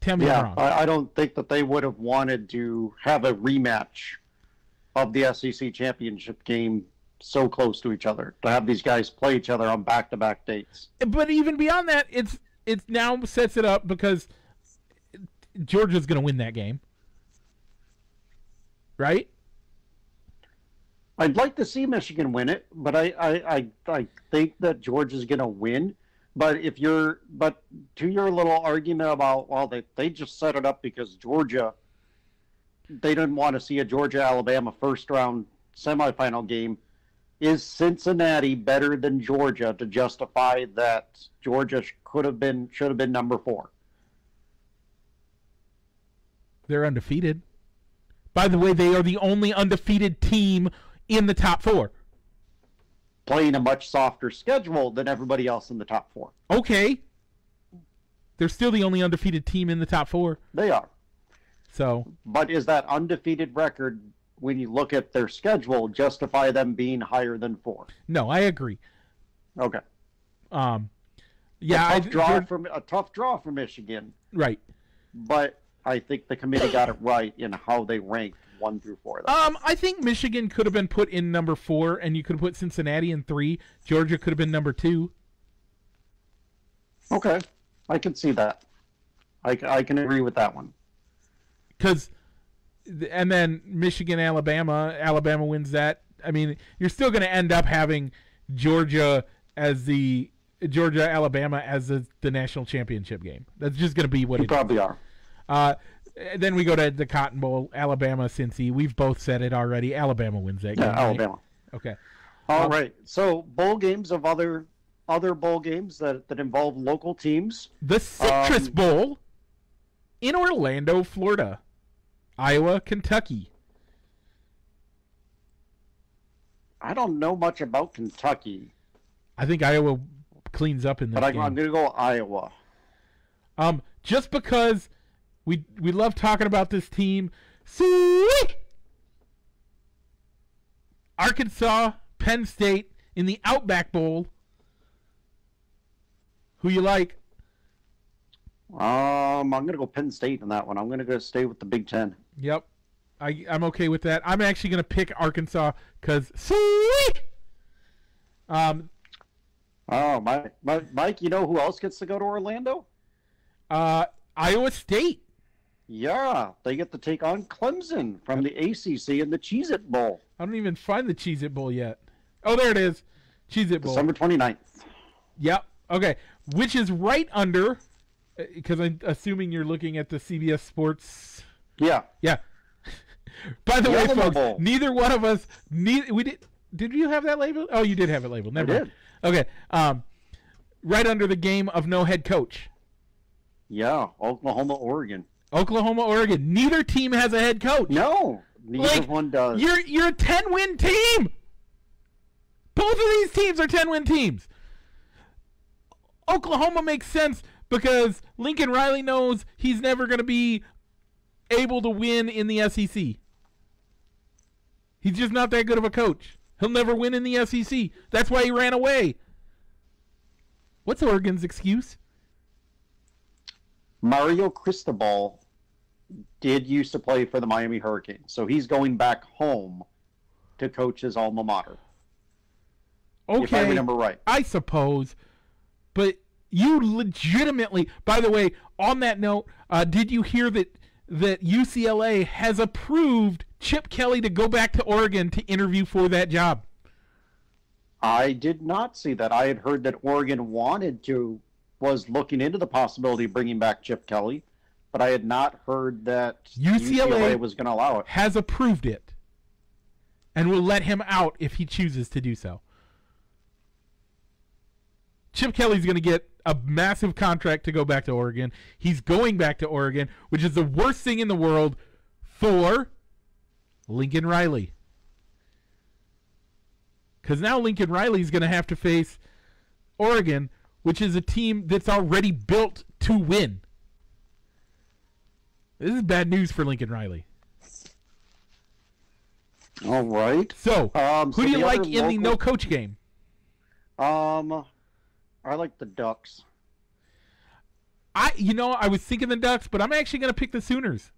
S1: Tell me
S2: Yeah. I, I don't think that they would have wanted to have a rematch of the SEC championship game so close to each other to have these guys play each other on back-to-back dates.
S1: but even beyond that, it's it now sets it up because Georgia's going to win that game, right?
S2: I'd like to see Michigan win it, but I I, I, I think that Georgia's going to win. But if you're but to your little argument about well they they just set it up because Georgia they didn't want to see a Georgia Alabama first round semifinal game. Is Cincinnati better than Georgia to justify that Georgia could have been should have been number four?
S1: They're undefeated. By the way, they are the only undefeated team in the top four.
S2: Playing a much softer schedule than everybody else in the top four.
S1: Okay, they're still the only undefeated team in the top four.
S2: They are.
S1: So
S2: But is that undefeated record, when you look at their schedule, justify them being higher than four?
S1: no, I agree.
S2: Okay.
S1: Um, yeah,
S2: a
S1: I,
S2: tough draw from a tough draw for Michigan,
S1: right.
S2: but I think the committee got it right in how they ranked one through four. Though.
S1: Um, I think Michigan could have been put in number four, and you could have put Cincinnati in three. Georgia could have been number two.
S2: Okay, I can see that. I, I can agree with that one.
S1: because and then Michigan, Alabama, Alabama wins that. I mean, you're still going to end up having Georgia as the Georgia, Alabama as the, the national championship game. That's just going to be what
S2: You
S1: it.
S2: probably are.
S1: Uh, then we go to the Cotton Bowl, Alabama, Cincy. We've both said it already. Alabama wins that game.
S2: Yeah,
S1: right?
S2: Alabama.
S1: Okay.
S2: All
S1: Um,
S2: right. So bowl games of other other bowl games that, that involve local teams.
S1: The Citrus
S2: Um,
S1: Bowl in Orlando, Florida. Iowa, Kentucky.
S2: I don't know much about Kentucky,
S1: I think Iowa cleans up in this
S2: but I,
S1: game.
S2: I'm going to go Iowa.
S1: Um, just because we we love talking about this team, sweet. Arkansas, Penn State in the Outback Bowl. Who you like?
S2: Um, I'm gonna go Penn State in that one. I'm gonna go stay with the Big Ten.
S1: Yep. I, I'm okay with that. I'm actually going to pick Arkansas because sweet. Um,
S2: Oh, my, my, Mike, you know who else gets to go to Orlando?
S1: uh, Iowa State.
S2: Yeah, they get to take on Clemson from the ACC in the Cheez It Bowl,
S1: I don't even find the Cheez It Bowl yet. Oh, there it is. Cheez It Bowl.
S2: December 29th.
S1: Yep. Okay. Which is right under, because I'm assuming you're looking at the CBS Sports.
S2: Yeah,
S1: Yeah. By the way, folks,
S2: Bowl.
S1: neither one of us, neither we did. Did you have that label? Oh, you did have it labeled. Never
S2: I
S1: mind. Okay. Um, right under the game of no head coach.
S2: yeah, Oklahoma, Oregon.
S1: Oklahoma, Oregon. Neither team has a head coach.
S2: No, neither
S1: Like,
S2: one does.
S1: You're you're a ten win team. Both of these teams are ten win teams. Oklahoma makes sense because Lincoln Riley knows he's never going to be able to win in the SEC. He's just not that good of a coach. He'll never win in the SEC. That's why he ran away. What's Oregon's excuse?
S2: Mario Cristobal did used to play for the Miami Hurricanes, so he's going back home to coach his alma mater. Okay. If I remember right.
S1: I suppose. But you legitimately, by the way, on that note, uh, did you hear that that UCLA has approved Chip Kelly to go back to Oregon to interview for that job?
S2: I did not see that. I had heard that Oregon wanted to, was looking into the possibility of bringing back Chip Kelly, but I had not heard that
S1: UCLA
S2: was going to allow it.
S1: Has approved it, and will let him out if he chooses to do so. Chip Kelly's going to get a massive contract to go back to Oregon. He's going back to Oregon, which is the worst thing in the world for Lincoln Riley. Because now Lincoln Riley is going to have to face Oregon, which is a team that's already built to win. This is bad news for Lincoln Riley.
S2: All right.
S1: So,
S2: Um,
S1: who
S2: so
S1: do you like in the no coach game?
S2: Um, I like the Ducks.
S1: I, you know, I was thinking the Ducks, but I'm actually going to pick the Sooners.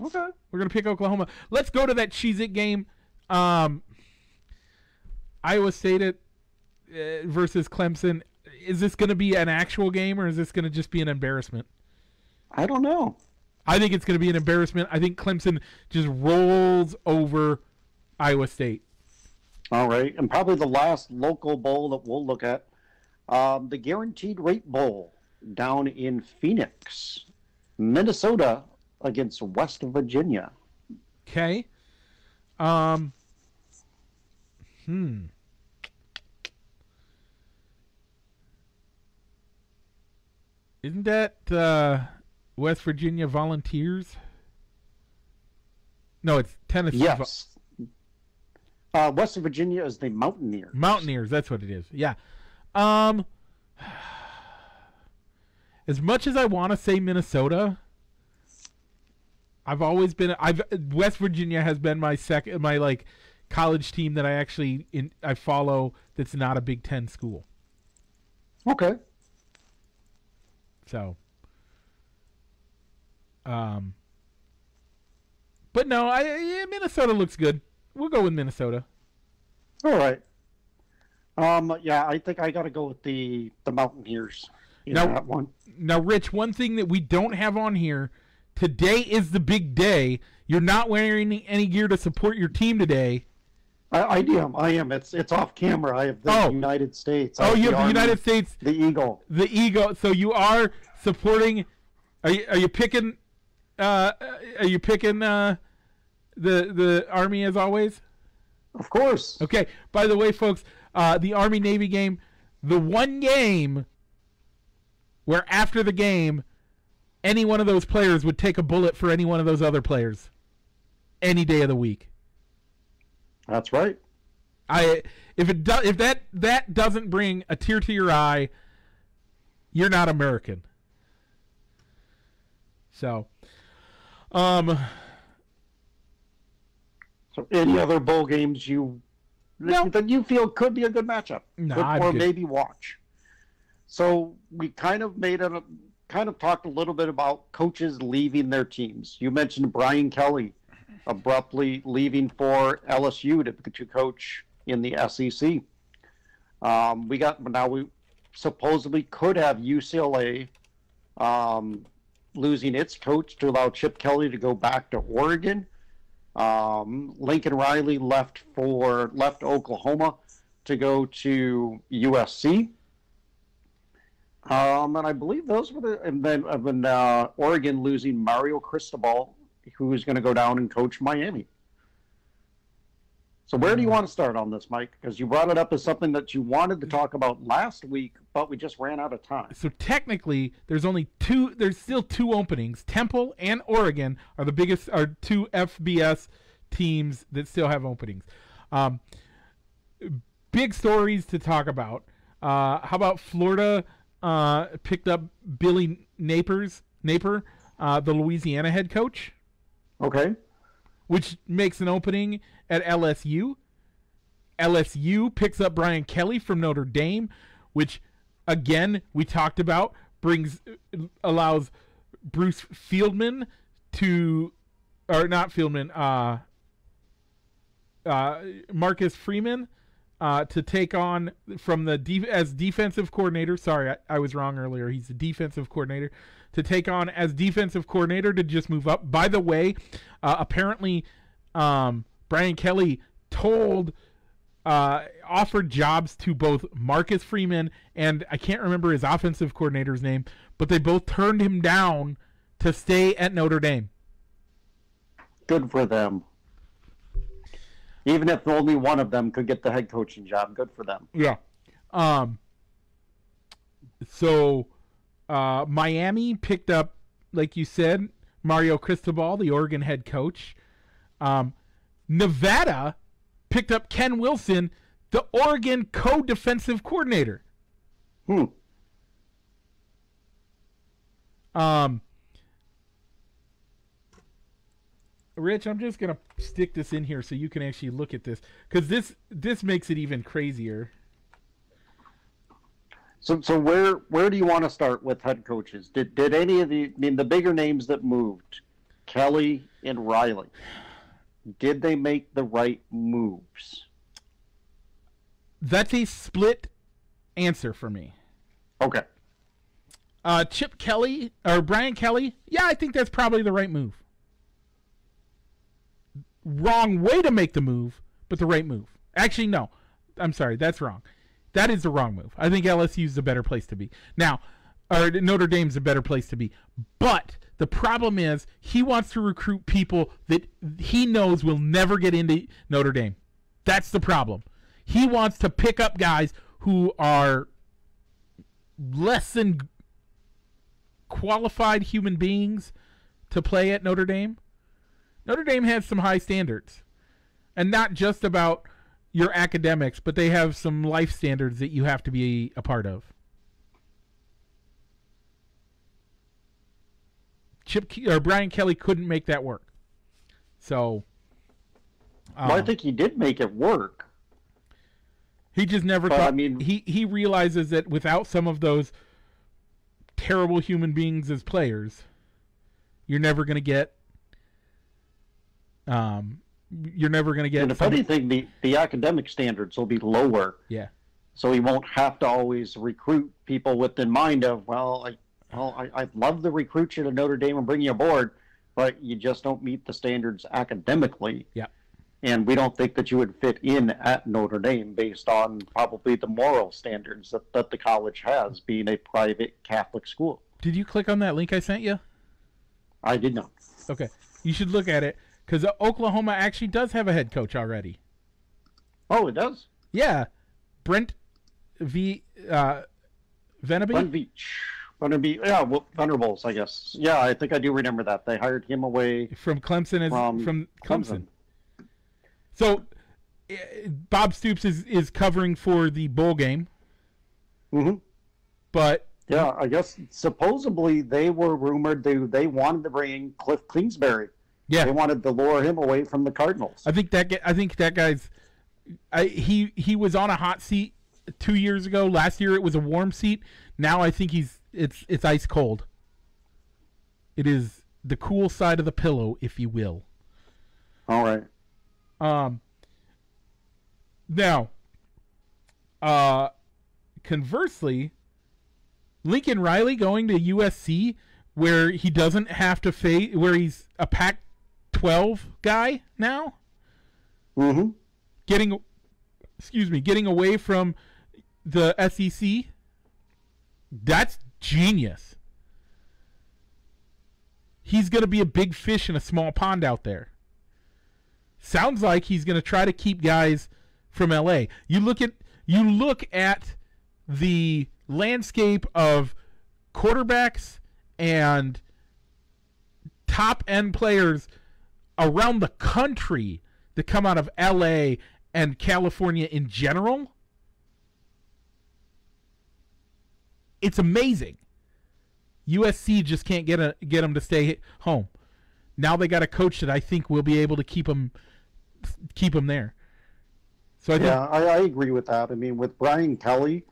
S2: Okay.
S1: We're going to pick Oklahoma. Let's go to that Cheez It game. Um, Iowa State it, uh, versus Clemson. Is this going to be an actual game or is this going to just be an embarrassment?
S2: I don't know.
S1: I think it's going to be an embarrassment. I think Clemson just rolls over Iowa State.
S2: All right, and probably the last local bowl that we'll look at, um, the Guaranteed Rate Bowl down in Phoenix, Minnesota against West Virginia.
S1: Okay. Um. Hmm. Isn't that uh, West Virginia Volunteers? No, it's Tennessee
S2: Yes. Uh, West Virginia is the Mountaineers.
S1: Mountaineers. That's what it is. Yeah. Um. As much as I want to say Minnesota, I've always been I've West Virginia has been my second my like college team that I actually in I follow that's not a Big 10 school.
S2: Okay.
S1: So um But no, I yeah, Minnesota looks good. We'll go with Minnesota.
S2: All right. Um, yeah, I think I got to go with the the Mountaineers in
S1: Now-
S2: that one.
S1: Now, Rich, one thing that we don't have on here today is the big day. You're not wearing any gear to support your team today.
S2: I, I am. I am. It's it's off camera. I have the
S1: Oh.
S2: United States. I
S1: Oh, you have the
S2: Army,
S1: United States,
S2: The Eagle.
S1: the Eagle. So you are supporting. Are you, are you picking? Uh, are you picking uh, the the army as always?
S2: Of course.
S1: Okay. By the way, folks, uh, the Army Navy game, the one game where after the game, any one of those players would take a bullet for any one of those other players, any day of the week.
S2: That's right.
S1: I if it do, if that that doesn't bring a tear to your eye, you're not American. So, um,
S2: So any other bowl games you
S1: No.
S2: that you feel could be a good matchup,
S1: No,
S2: Could- or
S1: good.
S2: maybe watch. So we kind of made a kind of talked a little bit about coaches leaving their teams. You mentioned Brian Kelly abruptly leaving for LSU to, to coach in the SEC. Um, we got now we supposedly could have UCLA um, losing its coach to allow Chip Kelly to go back to Oregon. Um, Lincoln Riley left for left Oklahoma to go to USC. Um, and I believe those were the and then uh, when uh, Oregon losing Mario Cristobal, who is going to go down and coach Miami. So where do you want to start on this, Mike? Because you brought it up as something that you wanted to talk about last week, but we just ran out of time.
S1: So technically, there's only two. There's still two openings. Temple and Oregon are the biggest. Are two FBS teams that still have openings. Um, big stories to talk about. Uh, how about Florida uh, picked up Billy Napers, Naper, uh, the Louisiana head coach,
S2: Okay.
S1: Which makes an opening at LSU. LSU picks up Brian Kelly from Notre Dame, which again we talked about brings allows Bruce Fieldman to or not Fieldman uh uh Marcus Freeman uh to take on from the as defensive coordinator. Sorry I, I was wrong earlier. He's the defensive coordinator to take on as defensive coordinator to just move up by the way uh, apparently um Brian Kelly told uh, offered jobs to both Marcus Freeman and I can't remember his offensive coordinator's name, but they both turned him down to stay at Notre Dame.
S2: Good for them. Even if only one of them could get the head coaching job, good for them.
S1: Yeah. Um. So, uh, Miami picked up, like you said, Mario Cristobal, the Oregon head coach. Um, Nevada picked up Ken Wilson, the Oregon co-defensive coordinator.
S2: Hmm.
S1: Um, Rich, I'm just gonna stick this in here so you can actually look at this because this this makes it even crazier.
S2: So, so where where do you want to start with head coaches? Did did any of the I mean the bigger names that moved, Kelly and Riley, did they make the right moves?
S1: That's a split answer for me.
S2: Okay.
S1: Uh, Chip Kelly or Brian Kelly, yeah, I think that's probably the right move. Wrong way to make the move, but the right move. Actually, no. I'm sorry, that's wrong. That is the wrong move. I think LSU's the better place to be. Now, or Notre Dame's a better place to be. But the problem is he wants to recruit people that he knows will never get into Notre Dame. That's the problem. He wants to pick up guys who are less than qualified human beings to play at Notre Dame. Notre Dame has some high standards. And not just about your academics, but they have some life standards that you have to be a part of. Chip Ke- or Brian Kelly couldn't make that work. So
S2: Well, I
S1: um,
S2: think he did make it work.
S1: He just never
S2: But,
S1: thought.
S2: I mean-
S1: he he realizes that without some of those terrible human beings as players, you're never gonna get. Um, you're never gonna get.
S2: And if anything, the, the academic standards will be lower,
S1: yeah,
S2: so he won't have to always recruit people with in mind of, well, I, well, I, I'd love to recruit you to Notre Dame and bring you aboard, but you just don't meet the standards academically.
S1: Yeah.
S2: And we don't think that you would fit in at Notre Dame based on probably the moral standards that, that the college has, being a private Catholic school.
S1: did you click on that link I sent you?
S2: I did not.
S1: Okay, you should look at it because Oklahoma actually does have a head coach already.
S2: Oh, it does.
S1: Yeah, Brent V. Uh, Venaby.
S2: Fun Beach. Beach. Yeah, well, Thunderbolts, I guess. Yeah, I think I do remember that. They hired him away
S1: from Clemson as
S2: from,
S1: from Clemson. So eh, Bob Stoops is is covering for the bowl game,
S2: Mm-hmm.
S1: but
S2: Yeah, I guess supposedly they were rumored they they wanted to bring Cliff Kingsbury
S1: Yeah.
S2: They wanted to lure him away from the Cardinals.
S1: I think that. I think that guy's. I, he he was on a hot seat two years ago. Last year it was a warm seat. Now I think he's it's it's ice cold. It is the cool side of the pillow, if you will.
S2: All right.
S1: Um. Now, uh, conversely, Lincoln Riley going to USC, where he doesn't have to face, where he's a Pac-12 guy now,
S2: Mm-hmm.
S1: getting, excuse me, getting away from the SEC. That's genius. He's going to be a big fish in a small pond out there. Sounds like he's going to try to keep guys from LA. You look at you look at the landscape of quarterbacks and top end players around the country that come out of LA and California in general. It's amazing. USC just can't get a get them to stay home. Now they got a coach that I think will be able to keep them keep them there. So I
S2: Yeah, I, I agree with that. I mean, with Brian Kelly,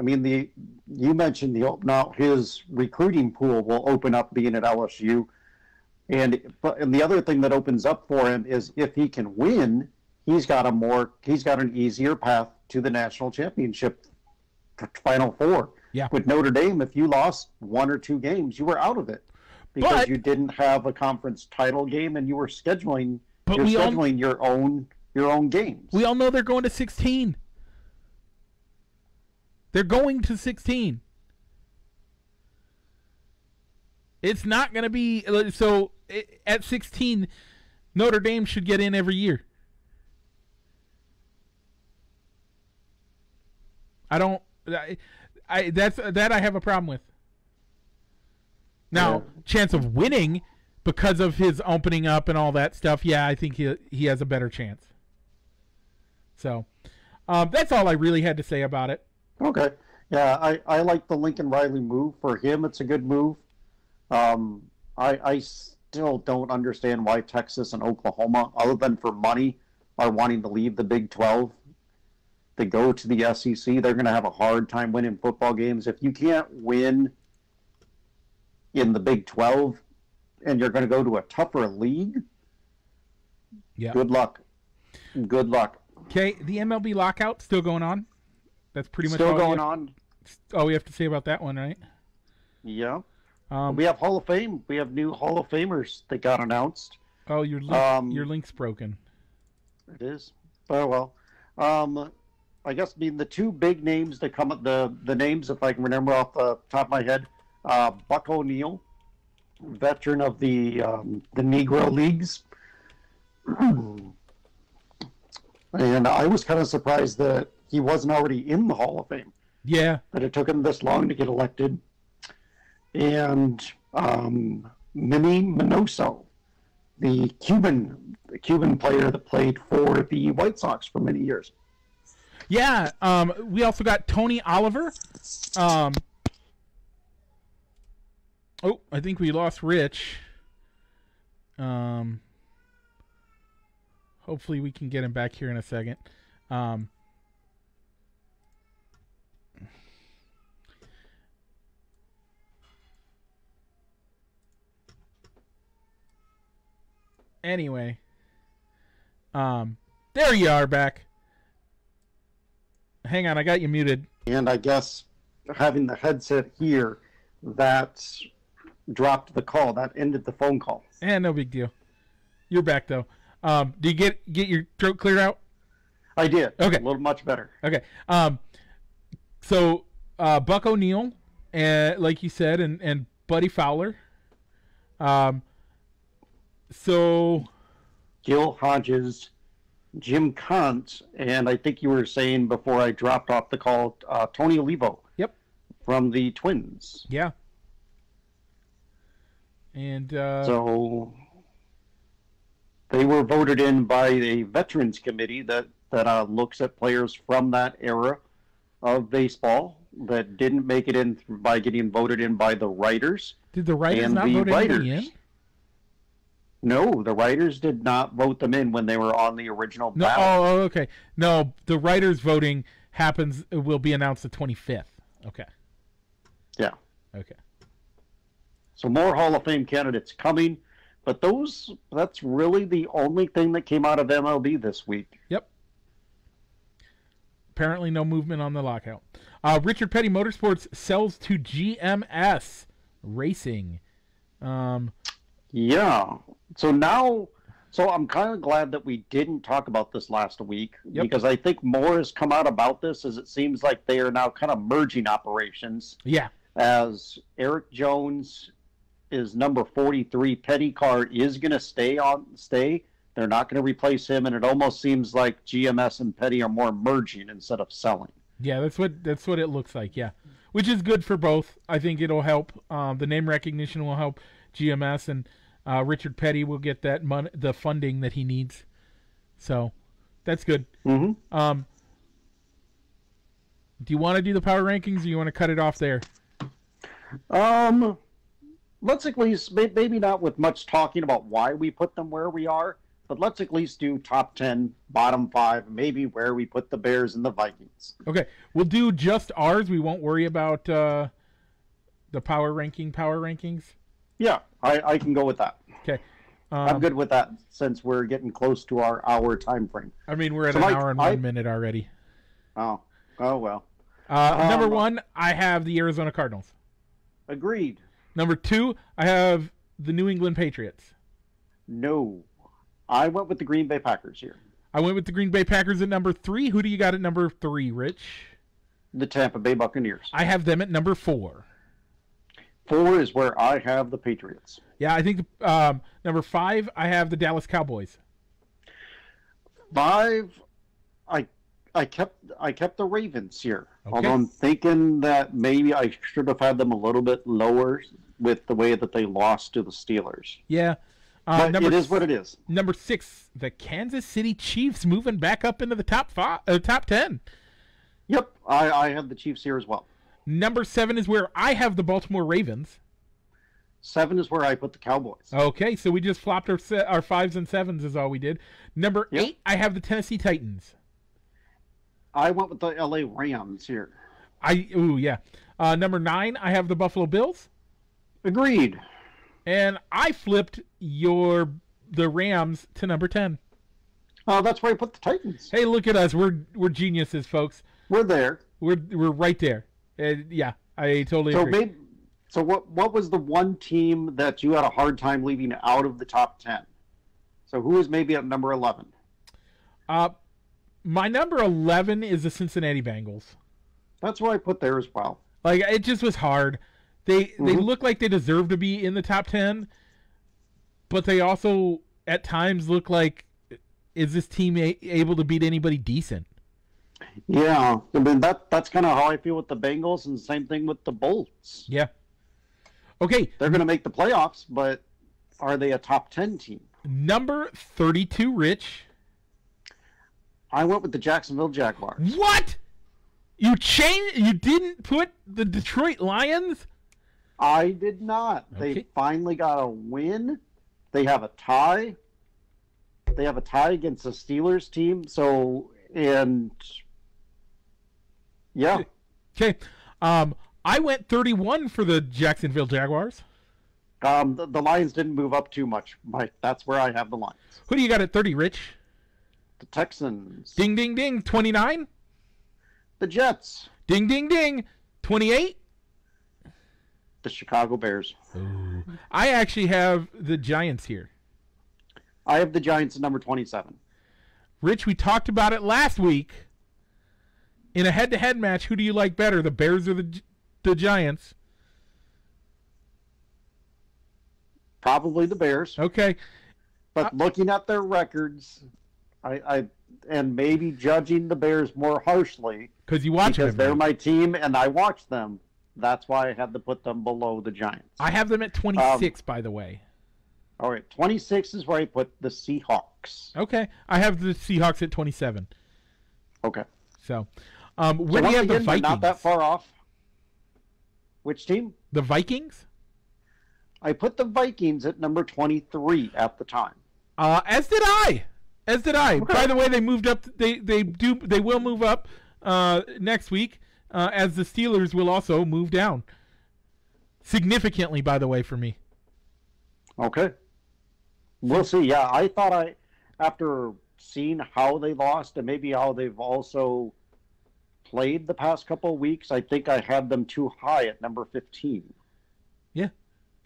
S2: I mean the you mentioned the now his recruiting pool will open up being at LSU, and but and the other thing that opens up for him is if he can win, he's got a more he's got an easier path to the national championship final four.
S1: Yeah.
S2: With Notre Dame, if you lost one or two games, you were out of it because
S1: But-
S2: you didn't have a conference title game and you were scheduling
S1: But
S2: you're
S1: we all-
S2: scheduling your own your own games.
S1: we all know they're going to 16. They're going to 16. It's not going to be so at 16 Notre Dame should get in every year. I don't I, I that's that I have a problem with. Now,
S2: Yeah.
S1: chance of winning because of his opening up and all that stuff, yeah, I think he he has a better chance. So, um, that's all I really had to say about it.
S2: Okay. Yeah, I, I like the Lincoln Riley move. For him, it's a good move. Um, I, I still don't understand why Texas and Oklahoma, other than for money, are wanting to leave the Big 12 to go to the SEC. They're going to have a hard time winning football games. If you can't win in the Big 12 and you're going to go to a tougher league,
S1: Yeah.
S2: good luck. Good luck.
S1: Okay, the MLB lockout still going on. That's pretty much
S2: Still going
S1: have-
S2: on.
S1: All we have to say about that one, right?
S2: Yeah.
S1: Um,
S2: We have Hall of Fame. We have new Hall of Famers that got announced.
S1: oh, your link,
S2: um,
S1: your link's broken.
S2: It is. Oh well. Um, I guess I mean the two big names that come up the the names if I can remember off the top of my head. Uh, Buck O'Neil, veteran of the um, the Negro leagues, and I was kind of surprised that he wasn't already in the Hall of Fame.
S1: Yeah,
S2: That it took him this long to get elected. And um, Minnie Minoso, the Cuban the Cuban player that played for the White Sox for many years.
S1: yeah. Um, we also got Tony Oliva. Um, oh, I think we lost Rich. Um, hopefully we can get him back here in a second. Um, anyway, um, there you are back. Hang on, I got you muted.
S2: And I guess having the headset here, that dropped the call. That ended the phone call.
S1: And Eh, no big deal. You're back though. Um, do you get get your throat cleared out?
S2: I did.
S1: Okay.
S2: A little much better.
S1: Okay. Um, so uh, Buck O'Neil, and like you said, and and Buddy Fowler. Um. So
S2: Gil Hodges, Jim Kaat, and I think you were saying before I dropped off the call, uh, Tony Oliva.
S1: Yep.
S2: From the Twins.
S1: yeah. And uh,
S2: So they were voted in by a veterans committee that that uh, looks at players from that era of baseball that didn't make it in by getting voted in by the writers.
S1: did the writers
S2: and
S1: not
S2: the
S1: vote
S2: writers.
S1: anybody in?
S2: No, the writers did not vote them in when they were on the original
S1: No,
S2: ballot.
S1: oh, oh, okay. No, the writers' voting happens. It will be announced the twenty fifth. Okay.
S2: Yeah.
S1: Okay.
S2: So more Hall of Fame candidates coming, but those that's really the only thing that came out of MLB this week.
S1: Yep. Apparently, no movement on the lockout. Uh, Richard Petty Motorsports sells to GMS Racing. Um,
S2: Yeah. So now, so I'm kind of glad that we didn't talk about this last week
S1: Yep.
S2: because I think more has come out about this as it seems like they are now kind of merging operations
S1: yeah.
S2: as Erik Jones is number 43. Petty car is going to stay on stay. They're not going to replace him, and it almost seems like GMS and Petty are more merging instead of selling.
S1: Yeah, that's what that's what it looks like. Yeah, which is good for both. I think it'll help. Um, the name recognition will help GMS, and uh, Richard Petty will get that mon- the funding that he needs. So that's good.
S2: Mm-hmm.
S1: Um, do you want to do the power rankings, or you want to cut it off there?
S2: Um, let's at least maybe not with much talking about why we put them where we are, but let's at least do top ten, bottom five, maybe where we put the Bears and the Vikings.
S1: Okay, we'll do just ours. We won't worry about uh, the power ranking power rankings.
S2: Yeah, I, I can go with that.
S1: Okay.
S2: I'm
S1: Um,
S2: good with that since we're getting close to our hour time frame.
S1: I mean, we're at
S2: So,
S1: an
S2: Mike,
S1: hour and
S2: I-
S1: one minute already.
S2: Oh, oh well.
S1: Uh, number
S2: Um,
S1: one, I have the Arizona Cardinals.
S2: Agreed.
S1: Number two, I have the New England Patriots.
S2: No, I went with the Green Bay Packers here.
S1: I went with the Green Bay Packers at number three. Who do you got at number three, Rich?
S2: The Tampa Bay Buccaneers.
S1: I have them at number four.
S2: Four is where I have the Patriots.
S1: Yeah, I think um, number five, I have the Dallas Cowboys.
S2: Five, I I kept I kept the Ravens here.
S1: Okay.
S2: Although I'm thinking that maybe I should have had them a little bit lower with the way that they lost to the Steelers.
S1: Yeah. Uh, number
S2: it is what it is.
S1: Number six, the Kansas City Chiefs moving back up into the top five, uh, top ten.
S2: Yep, I, I have the Chiefs here as well.
S1: Number seven is where I have the Baltimore Ravens.
S2: Seven is where I put the Cowboys.
S1: Okay, so we just flopped our se- our fives and sevens is all we did. Number
S2: Yep.
S1: eight, I have the Tennessee Titans.
S2: I went with the LA Rams here.
S1: I ooh yeah. Uh, number nine, I have the Buffalo Bills,
S2: Agreed.
S1: and I flipped your the Rams to number ten.
S2: Oh, that's where I put the Titans.
S1: Hey, look at us. We're we're geniuses, folks.
S2: We're there.
S1: We're we're right there. Yeah, I totally
S2: So
S1: agree.
S2: maybe, so what what was the one team that you had a hard time leaving out of the top ten? So who is maybe at number eleven?
S1: Uh, my number eleven is the Cincinnati Bengals.
S2: That's where I put there as well.
S1: Like it just was hard. They they
S2: Mhm.
S1: look like they deserve to be in the top ten, but they also at times look like is this team a- able to beat anybody decent?
S2: Yeah, I mean that that's kind of how I feel with the Bengals, and same thing with the Bolts.
S1: Yeah. Okay,
S2: They're going to make the playoffs, but are they a top ten team?
S1: number thirty-two, Rich.
S2: I went with the Jacksonville Jaguars.
S1: What? You changed? You didn't put the Detroit Lions?
S2: I did not.
S1: Okay.
S2: They finally got a win. They have a tie. They have a tie against the Steelers team. So and yeah,
S1: Okay. Um, I went thirty-one for the Jacksonville Jaguars.
S2: um, the, the Lions didn't move up too much. Mike, that's where I have the Lions.
S1: Who do you got at thirty, Rich?
S2: The Texans,
S1: Ding, ding, ding. Twenty-nine.
S2: the Jets,
S1: Ding, ding, ding. Twenty-eight.
S2: the Chicago Bears.
S1: I actually have the Giants here.
S2: I have the Giants at number twenty-seven.
S1: Rich, we talked about it last week. In a head-to-head match, who do you like better, the Bears or the the Giants?
S2: Probably the Bears.
S1: Okay,
S2: But
S1: Uh,
S2: looking at their records, I, I and maybe judging the Bears more harshly
S1: because you watch
S2: because
S1: them.
S2: they're my team and I watch them. That's why I had to put them below the Giants.
S1: I have them at twenty-six, by the way.
S2: All right, 26 is where I put the Seahawks.
S1: Okay, I have the Seahawks at twenty-seven.
S2: Okay.
S1: So, um,
S2: So
S1: where do you have
S2: again, they're
S1: Vikings?
S2: not that far off. Which team?
S1: The Vikings?
S2: I put the Vikings at number 23 at the time.
S1: Uh, as did I. As did I.
S2: Okay.
S1: By the way, they moved up. They they do. They will move up uh, next week, uh, as the Steelers will also move down significantly. By the way, for me.
S2: Okay. We'll see. Yeah, I thought I, after seeing how they lost and maybe how they've also played the past couple of weeks, I think I had them too high at number 15.
S1: Yeah,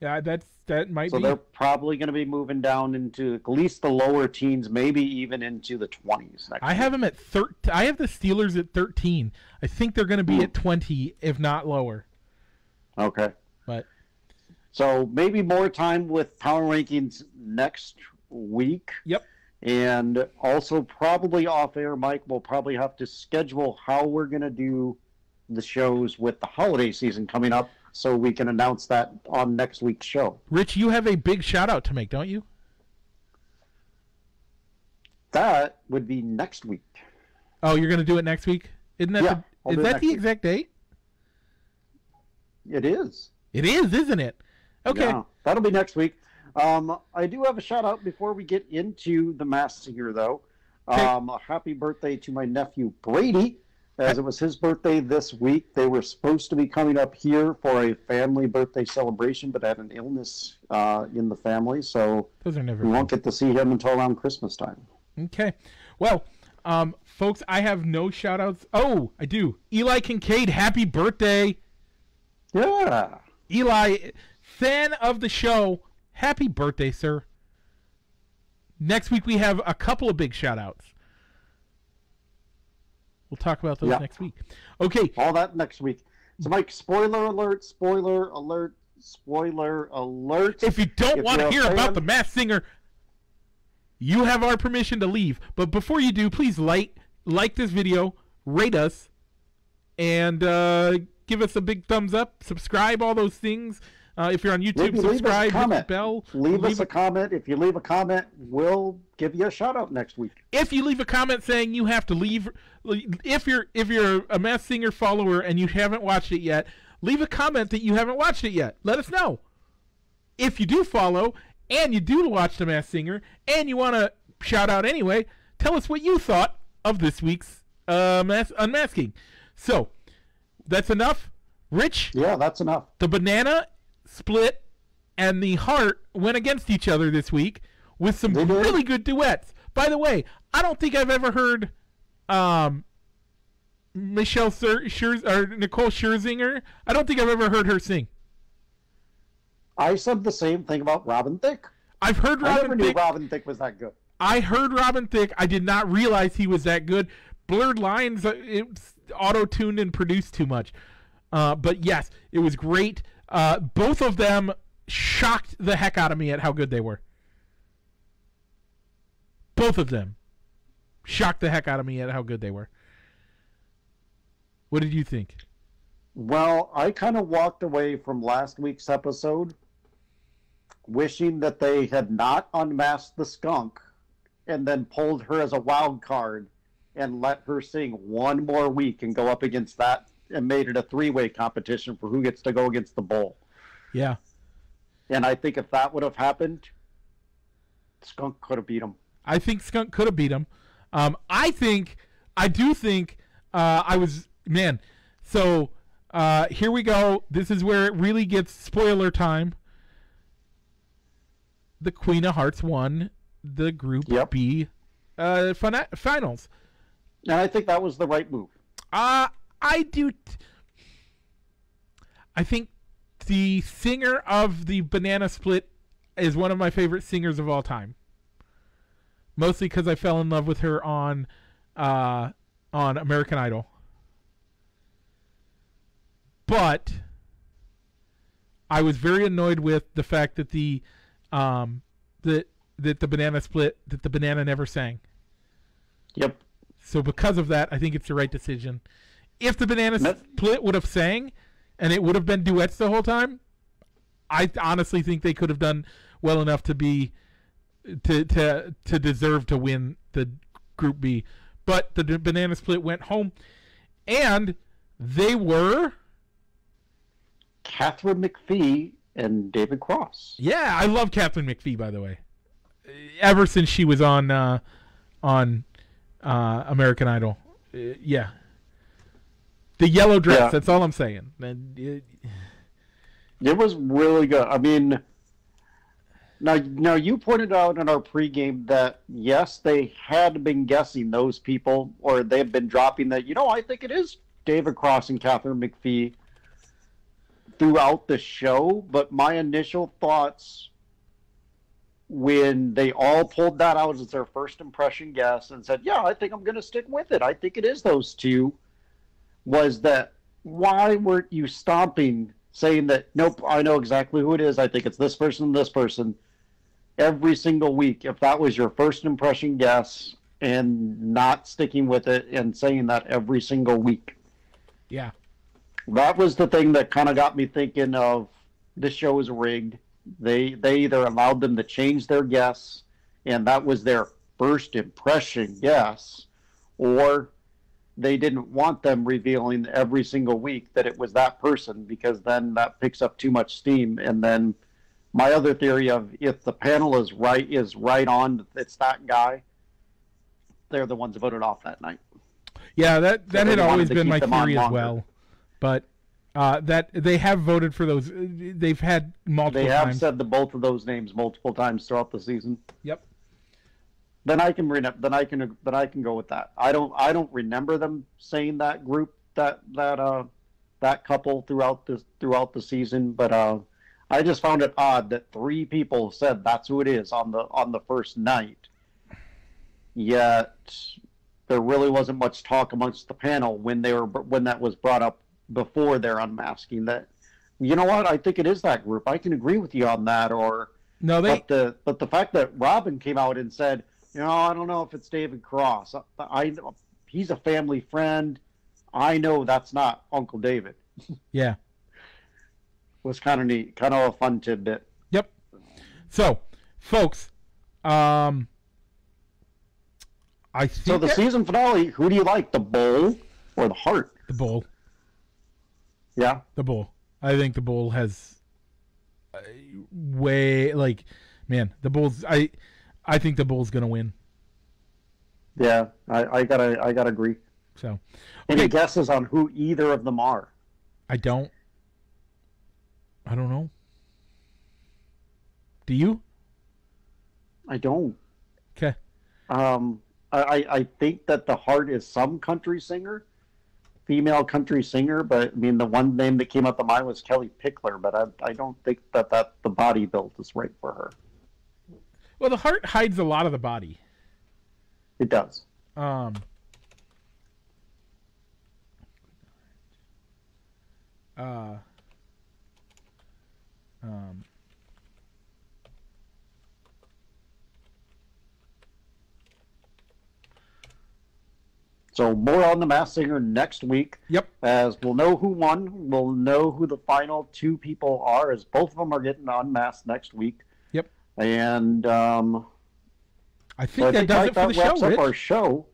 S1: Yeah, that's that might
S2: So
S1: be.
S2: they're probably going to be moving down into at least the lower teens, maybe even into the 20s next
S1: I have them at thir- I have the Steelers at thirteen. I think they're going to be
S2: Hmm.
S1: at twenty, if not lower.
S2: Okay.
S1: But
S2: So maybe more time with power rankings next week.
S1: Yep.
S2: And also probably off air, Mike, we'll probably have to schedule how we're going to do the shows with the holiday season coming up so we can announce that on next week's show.
S1: Rich, you have a big shout out to make, don't you?
S2: That would be next week.
S1: Oh, you're going to do it next week? Isn't that
S2: Yeah,
S1: the, is that the
S2: week.
S1: exact date?
S2: It is.
S1: It is, isn't it? Okay.
S2: Yeah, that'll be next week. Um, I do have a shout out before we get into the Masked Singer, though. Um, a happy birthday to my nephew Brady, as it was his birthday this week. They were supposed to be coming up here for a family birthday celebration, but had an illness uh, in the family, so
S1: Those are never
S2: we won't get to see him until around Christmas time.
S1: Okay. Well, um, folks, I have no shout outs. Oh, I do. Eli Kincaid, happy birthday.
S2: Yeah.
S1: Eli, fan of the show, happy birthday, sir. Next week we have a couple of big shout outs. We'll talk about those
S2: Yeah.
S1: next week. Okay.
S2: All that next week. So, Mike, spoiler alert, spoiler alert, spoiler alert.
S1: If you don't want to hear
S2: fan-
S1: about the Masked Singer, you have our permission to leave. But before you do, please like like this video, rate us, and uh, give us a big thumbs up. Subscribe, all those things. Uh, if you're on YouTube,
S2: leave a
S1: subscribe, hit the bell.
S2: leave, us
S1: Leave
S2: a comment. If you leave a comment, we'll give you a shout out next week.
S1: if you leave a comment saying you have to leave if you're if you're a Masked Singer follower and you haven't watched it yet leave a comment that you haven't watched it yet let us know if you do follow and you do watch the Masked Singer and you want to shout out anyway tell us what you thought of this week's uh, mass unmasking so that's enough rich
S2: Yeah, that's enough.
S1: the banana split and the heart went against each other this week with some really good duets. By the way, I don't think I've ever heard um, Michelle Sir, Scherz, or Nicole Scherzinger. I don't think I've ever heard her sing.
S2: I said the same thing about Robin Thicke.
S1: I've heard Robin.
S2: I never
S1: Robin
S2: knew
S1: Thicke.
S2: Robin Thicke was that good.
S1: I heard Robin Thicke. I did not realize he was that good. Blurred lines, uh, it's auto tuned and produced too much. Uh, but yes, it was great. Uh, both of them shocked the heck out of me at how good they were. Both of them shocked the heck out of me at how good they were. What did you think?
S2: Well, I kind of walked away from last week's episode wishing that they had not unmasked the skunk and then pulled her as a wild card and let her sing one more week and go up against that and made it a three way competition for who gets to go against the bull.
S1: Yeah.
S2: And I think if that would have happened, Skunk could have beat him.
S1: I think Skunk could have beat him. Um, I think, I do think, uh, I was, man, so uh, here we go. This is where it really gets spoiler time. The Queen of Hearts won the Group
S2: Yep.
S1: B uh, finals.
S2: And I think that was the right move.
S1: Uh, I do. T- I think the singer of the Banana Split is one of my favorite singers of all time. Mostly because I fell in love with her on, uh, on American Idol. But I was very annoyed with the fact that the, um, that that the Banana Split that the Banana never sang.
S2: Yep.
S1: So because of that, I think it's the right decision. If the banana split would have sang, and it would have been duets the whole time, I honestly think they could have done well enough to be to to to deserve to win the Group B. But the d- banana split went home, and they were
S2: Katharine McPhee and David Cross.
S1: Yeah, I love Katharine McPhee, by the way. Ever since she was on uh, on uh, American Idol, uh, yeah. The yellow dress.
S2: Yeah.
S1: That's all I'm saying. And, uh,
S2: It was really good. I mean, now now you pointed out in our pregame that yes, they had been guessing those people, or they've been dropping that. You know, I think it is David Cross and Katharine McPhee throughout the show. But my initial thoughts when they all pulled that out as their first impression guess and said, "Yeah, I think I'm going to stick with it. I think it is those two," was that why weren't you stomping saying that nope i know exactly who it is. I think it's this person this person every single week if that was your first impression guess and not sticking with it and saying that every single week?
S1: Yeah.
S2: that was the thing that kind of got me thinking of this show is rigged. They they either allowed them to change their guess and that was their first impression guess or they didn't want them revealing every single week that it was that person because then that picks up too much steam and then my other theory of if the panel is right is right on it's that guy they're the ones voted off that night
S1: Yeah, that that
S2: they
S1: had always been my theory as well. But uh, that they have voted for those. They've had multiple
S2: they have
S1: times.
S2: said the both of those names multiple times throughout the season
S1: Yep.
S2: Then I can re- then I can then I can go with that. I don't I don't remember them saying that group that that uh that couple throughout the throughout the season, but uh I just found it odd that three people said that's who it is on the on the first night. Yet there really wasn't much talk amongst the panel when they were when that was brought up before their unmasking that you know what I think it is that group. I can agree with you on that or
S1: No, they.
S2: but the but the fact that Robin came out and said, you know, I don't know if it's David Cross. I, I he's a family friend. I know that's not Uncle David.
S1: Yeah.
S2: Was kind of neat, kind of a fun tidbit.
S1: Yep. So, folks, um, I think
S2: So the
S1: that-
S2: season finale, who do you like, the bull or the heart?
S1: the bull.
S2: Yeah,
S1: The bull. I think the bull has uh, way like, man, the bulls. I, I think the bull's gonna win.
S2: yeah, I, I gotta I gotta agree.
S1: So,
S2: Any guesses on who either of them are?
S1: I don't. I don't know. Do you?
S2: I don't.
S1: Okay.
S2: Um, I, I- I think that the heart is some country singer, female country singer, but I mean the one name that came up to mind was Kellie Pickler, but I, I don't think that, that the body build is right for her.
S1: Well, the heart hides a lot of the body.
S2: It does.
S1: Um. Uh. Um.
S2: So more on the Masked Singer next week,
S1: Yep.
S2: as we'll know who won. We'll know who the final two people are, as both of them are getting unmasked next week. And um,
S1: I
S2: so
S1: think
S2: I
S1: that
S2: think
S1: does it for
S2: that
S1: the show,
S2: wraps up
S1: Rich.
S2: our show.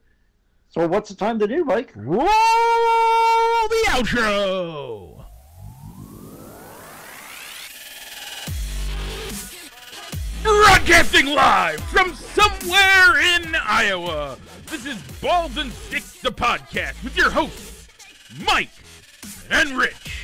S2: So what's the time to do, Mike?
S1: Roll the outro. Broadcasting live from somewhere in Iowa. This is Balls and Sticks, the podcast, with your hosts, Mike and Rich.